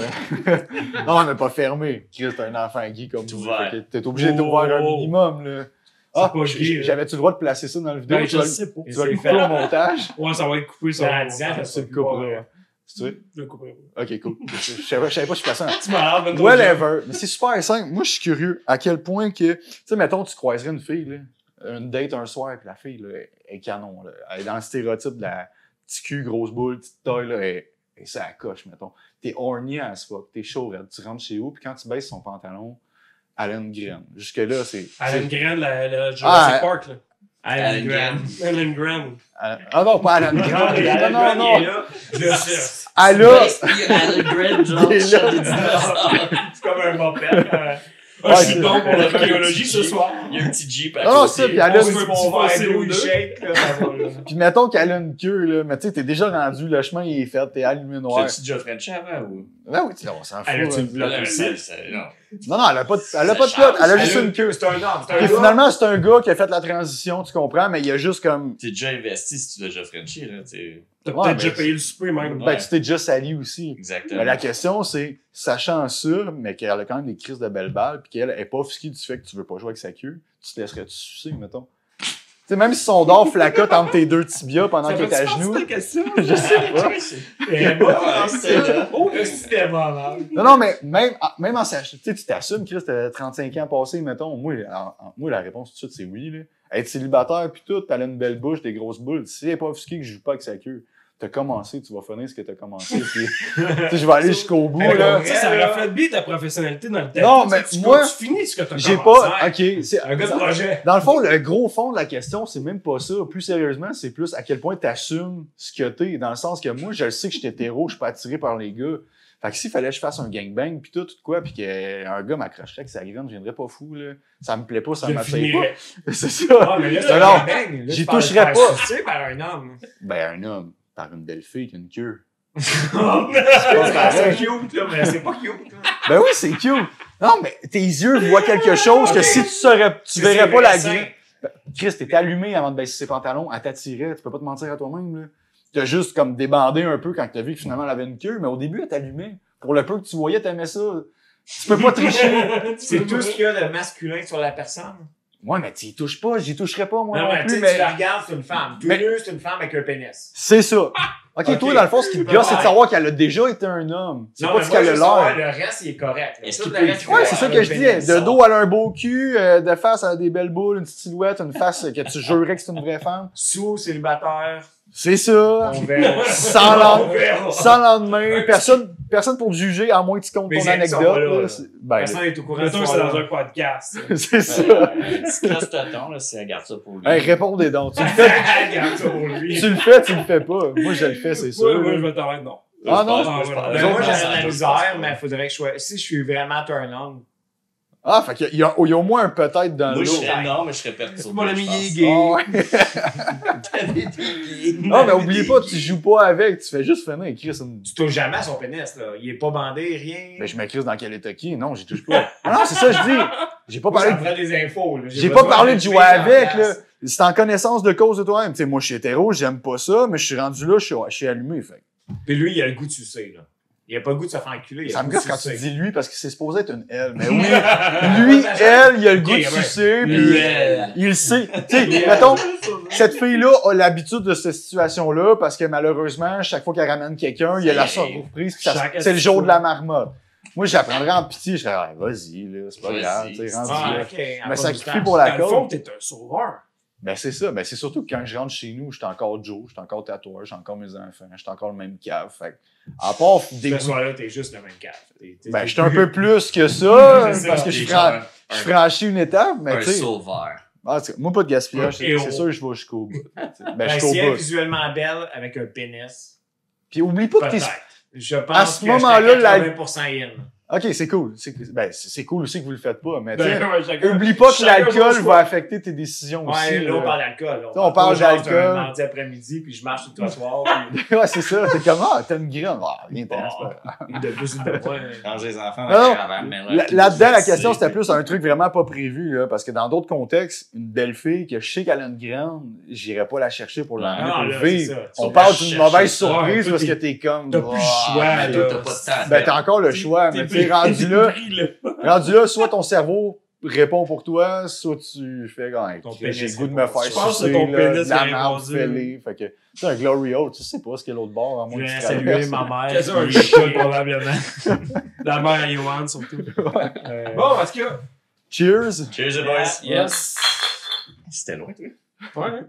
Non, on n'est pas fermé. Chris, t'es un enfant gay comme Tout T'es obligé d'ouvrir un minimum, là. Ah, j'avais-tu le droit de placer ça dans la vidéo? Ben, tu je vas, sais pas. tu vas le couper au montage? Ouais, ça va être coupé sur Dans 10 ans, ça Tu le couperas. Je le couperai. Ok, cool. Je savais, je savais pas si je passais un. Tu Whatever. Mais c'est super simple. Moi, je suis curieux. À quel point que. Tu sais, mettons, tu croiserais une fille, là. Une date un soir, puis la fille, là, elle est canon, là. Elle est dans le stéréotype de la petit cul, grosse boule, petite taille, là. Et, et ça la coche, mettons. T'es horny as fuck. T'es chaud. Tu rentres chez vous, puis quand tu baisses son pantalon, elle a une graine. Jusque-là, c'est. Alan Grant, la, la Jurassic Ah, Park, là. Alan Grant. Alan Grant. Ah ah non, pas Alan Grant. Alan non, Grant, non, il est non. là. Le. Alan Grant, genre. C'est comme un moped. Ah, Ouais, je suis bon pour l'archéologie ce soir. Il y a un petit Jeep à Non, côté. ça, puis elle On a. Puis mettons qu'elle a une queue, là. Mais tu sais, t'es déjà rendu, le chemin, il est fait, t'es allumé noir. T'as-tu déjà French avant ou? Ben oui, on s'en fout. Elle a-tu une ça- ça- non. Non, non, elle a pas de, elle a pas de plot, elle a juste une queue. C'est un homme, c'est un Et finalement, c'est un gars qui a fait la transition, tu comprends, mais il a juste comme. T'es déjà investi si tu l'as déjà Frenché, là, tu T'as Ouais, peut-être mais déjà payé le souper, même. Ben, Ouais. tu t'es déjà sali aussi. Exactement. Mais la question, c'est, sachant ça, mais qu'elle a quand même des crises de belles balles, puis qu'elle est pas offusquée du fait que tu veux pas jouer avec sa queue, tu te laisserais-tu sucer, mettons? Tu sais, même si son dard flacote entre tes deux tibias pendant qu'il est à genoux. Je sais pas. Moi. Oh, c'était. Non, non, mais même, ah, même en sachant, tu sais, tu t'assumes, Chris, t'as 35 ans passés, mettons. Moi, la réponse tout de suite, c'est oui, là. Être célibataire, puis tout, t'as une belle bouche, des grosses boules. Si elle est pas offusquée que je joue pas avec sa queue, t'as commencé, tu vas finir ce que t'as commencé, puis, tu sais, je vais aller jusqu'au bout, là. ouais. Tu sais, ça là. reflète bien ta professionnalité dans le temps. Non, mais tu- moi, Tu finis ce que t'as J'ai commencé. pas, ok, c'est, Un gars de projet. Dans le fond, le gros fond de la question, c'est même pas ça. Plus sérieusement, c'est plus à quel point tu assumes ce que t'es. Dans le sens que moi, je le sais que j'étais hétéro, je suis pas attiré par les gars. Fait que s'il fallait que je fasse un gangbang, puis tout, tout quoi, puis qu'un gars m'accrocherait avec sa graine, je viendrais pas fou, là. Ça me plaît pas, ça m'attire pas. C'est ça. Ah, mais là, c'est Non, J'y toucherais pas. par un homme. Ben, un homme, par une belle fille qui a une queue. C'est cute, là, mais c'est pas cute. là. Ben oui, c'est cute. Non, mais tes yeux voient quelque chose que si tu saurais, tu verrais pas la récent. graine. Chris, t'es allumé avant de baisser ses pantalons, elle t'attirait, tu peux pas te mentir à toi-même, là. T'as juste comme débandé un peu quand t'as vu que finalement elle avait une queue, mais au début, elle t'allumait. Pour le peu que tu voyais, t'aimais ça. Tu peux pas tricher. C'est tout ce qu'il y a de masculin sur la personne. Ouais, mais t'y touches pas, j'y toucherais pas, moi Non, non, mais tu plus, sais, mais tu la regardes, c'est une femme. Tout Mais- c'est une femme avec un pénis. c'est ça. Ok, Ok. toi, dans le fond, ce qui te gosse, c'est de savoir qu'elle a déjà été un homme. C'est Non, pas mais ce moi, qu'elle je a l'air. Le reste, il est correct. Est-ce qu'il peut- Ouais, c'est ça que je pénis. De dos, elle a un beau cul, euh, de face, elle a des belles boules, une petite silhouette, une face que tu jurerais que c'est une vraie femme. Sous, célibataire. C'est ça. On verra. Sans On verra. Sans lendemain, personne, personne pour te juger, à moins que tu comptes Mais ton anecdote. là, là. C'est- Ben, Personne n'est au courant c'est dans un podcast. c'est ça. Petit crosse tonton, là, elle garde ça pour lui. Hey, répondez donc. Tu le fais, Regarde ça pour lui. tu le fais, tu le fais pas. Moi, je le fais, c'est sûr. Moi, je vais t'en mettre non. Ah non? Moi, j'ai la misère, mais il faudrait que je sois. Si je suis vraiment turn on. Ah, fait qu'il y a, il y a au moins un peut-être dans Moi, je l'eau. serais non, mais je serais perturbé. Mon ami, il est gay. Ah ouais. Non, mais oublie pas, tu joues pas avec, tu fais juste finir. Chris, une... Tu touches jamais à son pénis, là. Il est pas bandé, rien. Mais je m'écris dans quel état qui? Non, j'y touche pas. Ah non, c'est ça que je dis. J'ai pas parlé ça de me ferait des infos, là. J'ai pas parlé de jouer avec, là. C'est en connaissance de cause de toi-même. Tu sais, moi, je suis hétéro, j'aime pas ça, mais je suis rendu là, je suis, je suis allumé. Fait. Puis lui, il a le goût de sucer, là. Il a pas le goût de se faire enculer. Ça me gosse quand tu dis lui parce que c'est supposé être une elle. Mais oui, lui, elle, il a le goût de sucer, puis il le sait. Tu sais, mettons, cette fille-là a l'habitude de cette situation-là parce que malheureusement, chaque fois qu'elle ramène quelqu'un, il y a la surprise, c'est le jour de la marmotte. Moi, j'apprendrais en pitié, je serais, ah, vas-y, là, c'est pas grave, tu sais, rendu Ah, là. Mais sacrifie pour la Dans le cause. fond, t'es un sauveur. Ben c'est ça, ben c'est surtout que quand je rentre chez nous, je suis encore Joe, je suis encore tatouage, j'ai encore mes enfants, je suis encore le même cave. Fait que, à part des Ce soir-là, t'es juste le même cave. T'es- t'es- ben je suis un peu plus que ça, parce que je fran- je franchis une étape, mais Un tu sais, sauveur. ah, moi pas de gaspillage, c'est c'est sûr que je vais jusqu'au bout. Ben Ben, jusqu'au si elle est visuellement belle avec un pénis, Puis oublie pas que t'es. Je pense À ce que moment-là, la- à 80% in. OK, c'est cool. C'est ben c'est cool aussi que vous le faites pas, mais Ben, ouais, oublie pas que l'alcool va affecter tes décisions Ouais, aussi. là, on parle d'alcool. là. on parle d'alcool. mardi après-midi, puis je marche sur le trottoir, puis ouais, c'est ça, t'es comme ah, t'as une graine. Ah, rien Bon. de plus de moi. Quand j'ai les enfants, Là-dedans, la question, c'était plus un truc vraiment pas prévu, là, parce que dans d'autres contextes, une belle fille que je sais qu'elle a une grande, j'irais pas la chercher pour c'est ça. Tu On parle d'une mauvaise surprise parce que t'es- comme. t'as plus le Ah, choix, Mais là. toi, t'as pas de temps. Ben, t'as encore le choix, mais rendu là, rendu soit ton cerveau réponds pour toi, soit tu fais Hey, j'ai pénis le goût de me répond. faire Je pense que sucer, ton là, pénis de la répondu. fais-les. Fait que, tu sais, un Glory Hole, tu sais pas ce qu'il y a l'autre bord, à Je moins que tu saluer traverses. ma mère. Qu'est-ce un écoute probablement. La mère à Yohan, surtout. Euh, Bon, parce que. Cheers! Cheers, les boys. Yes. C'était loin, toi. Ouais.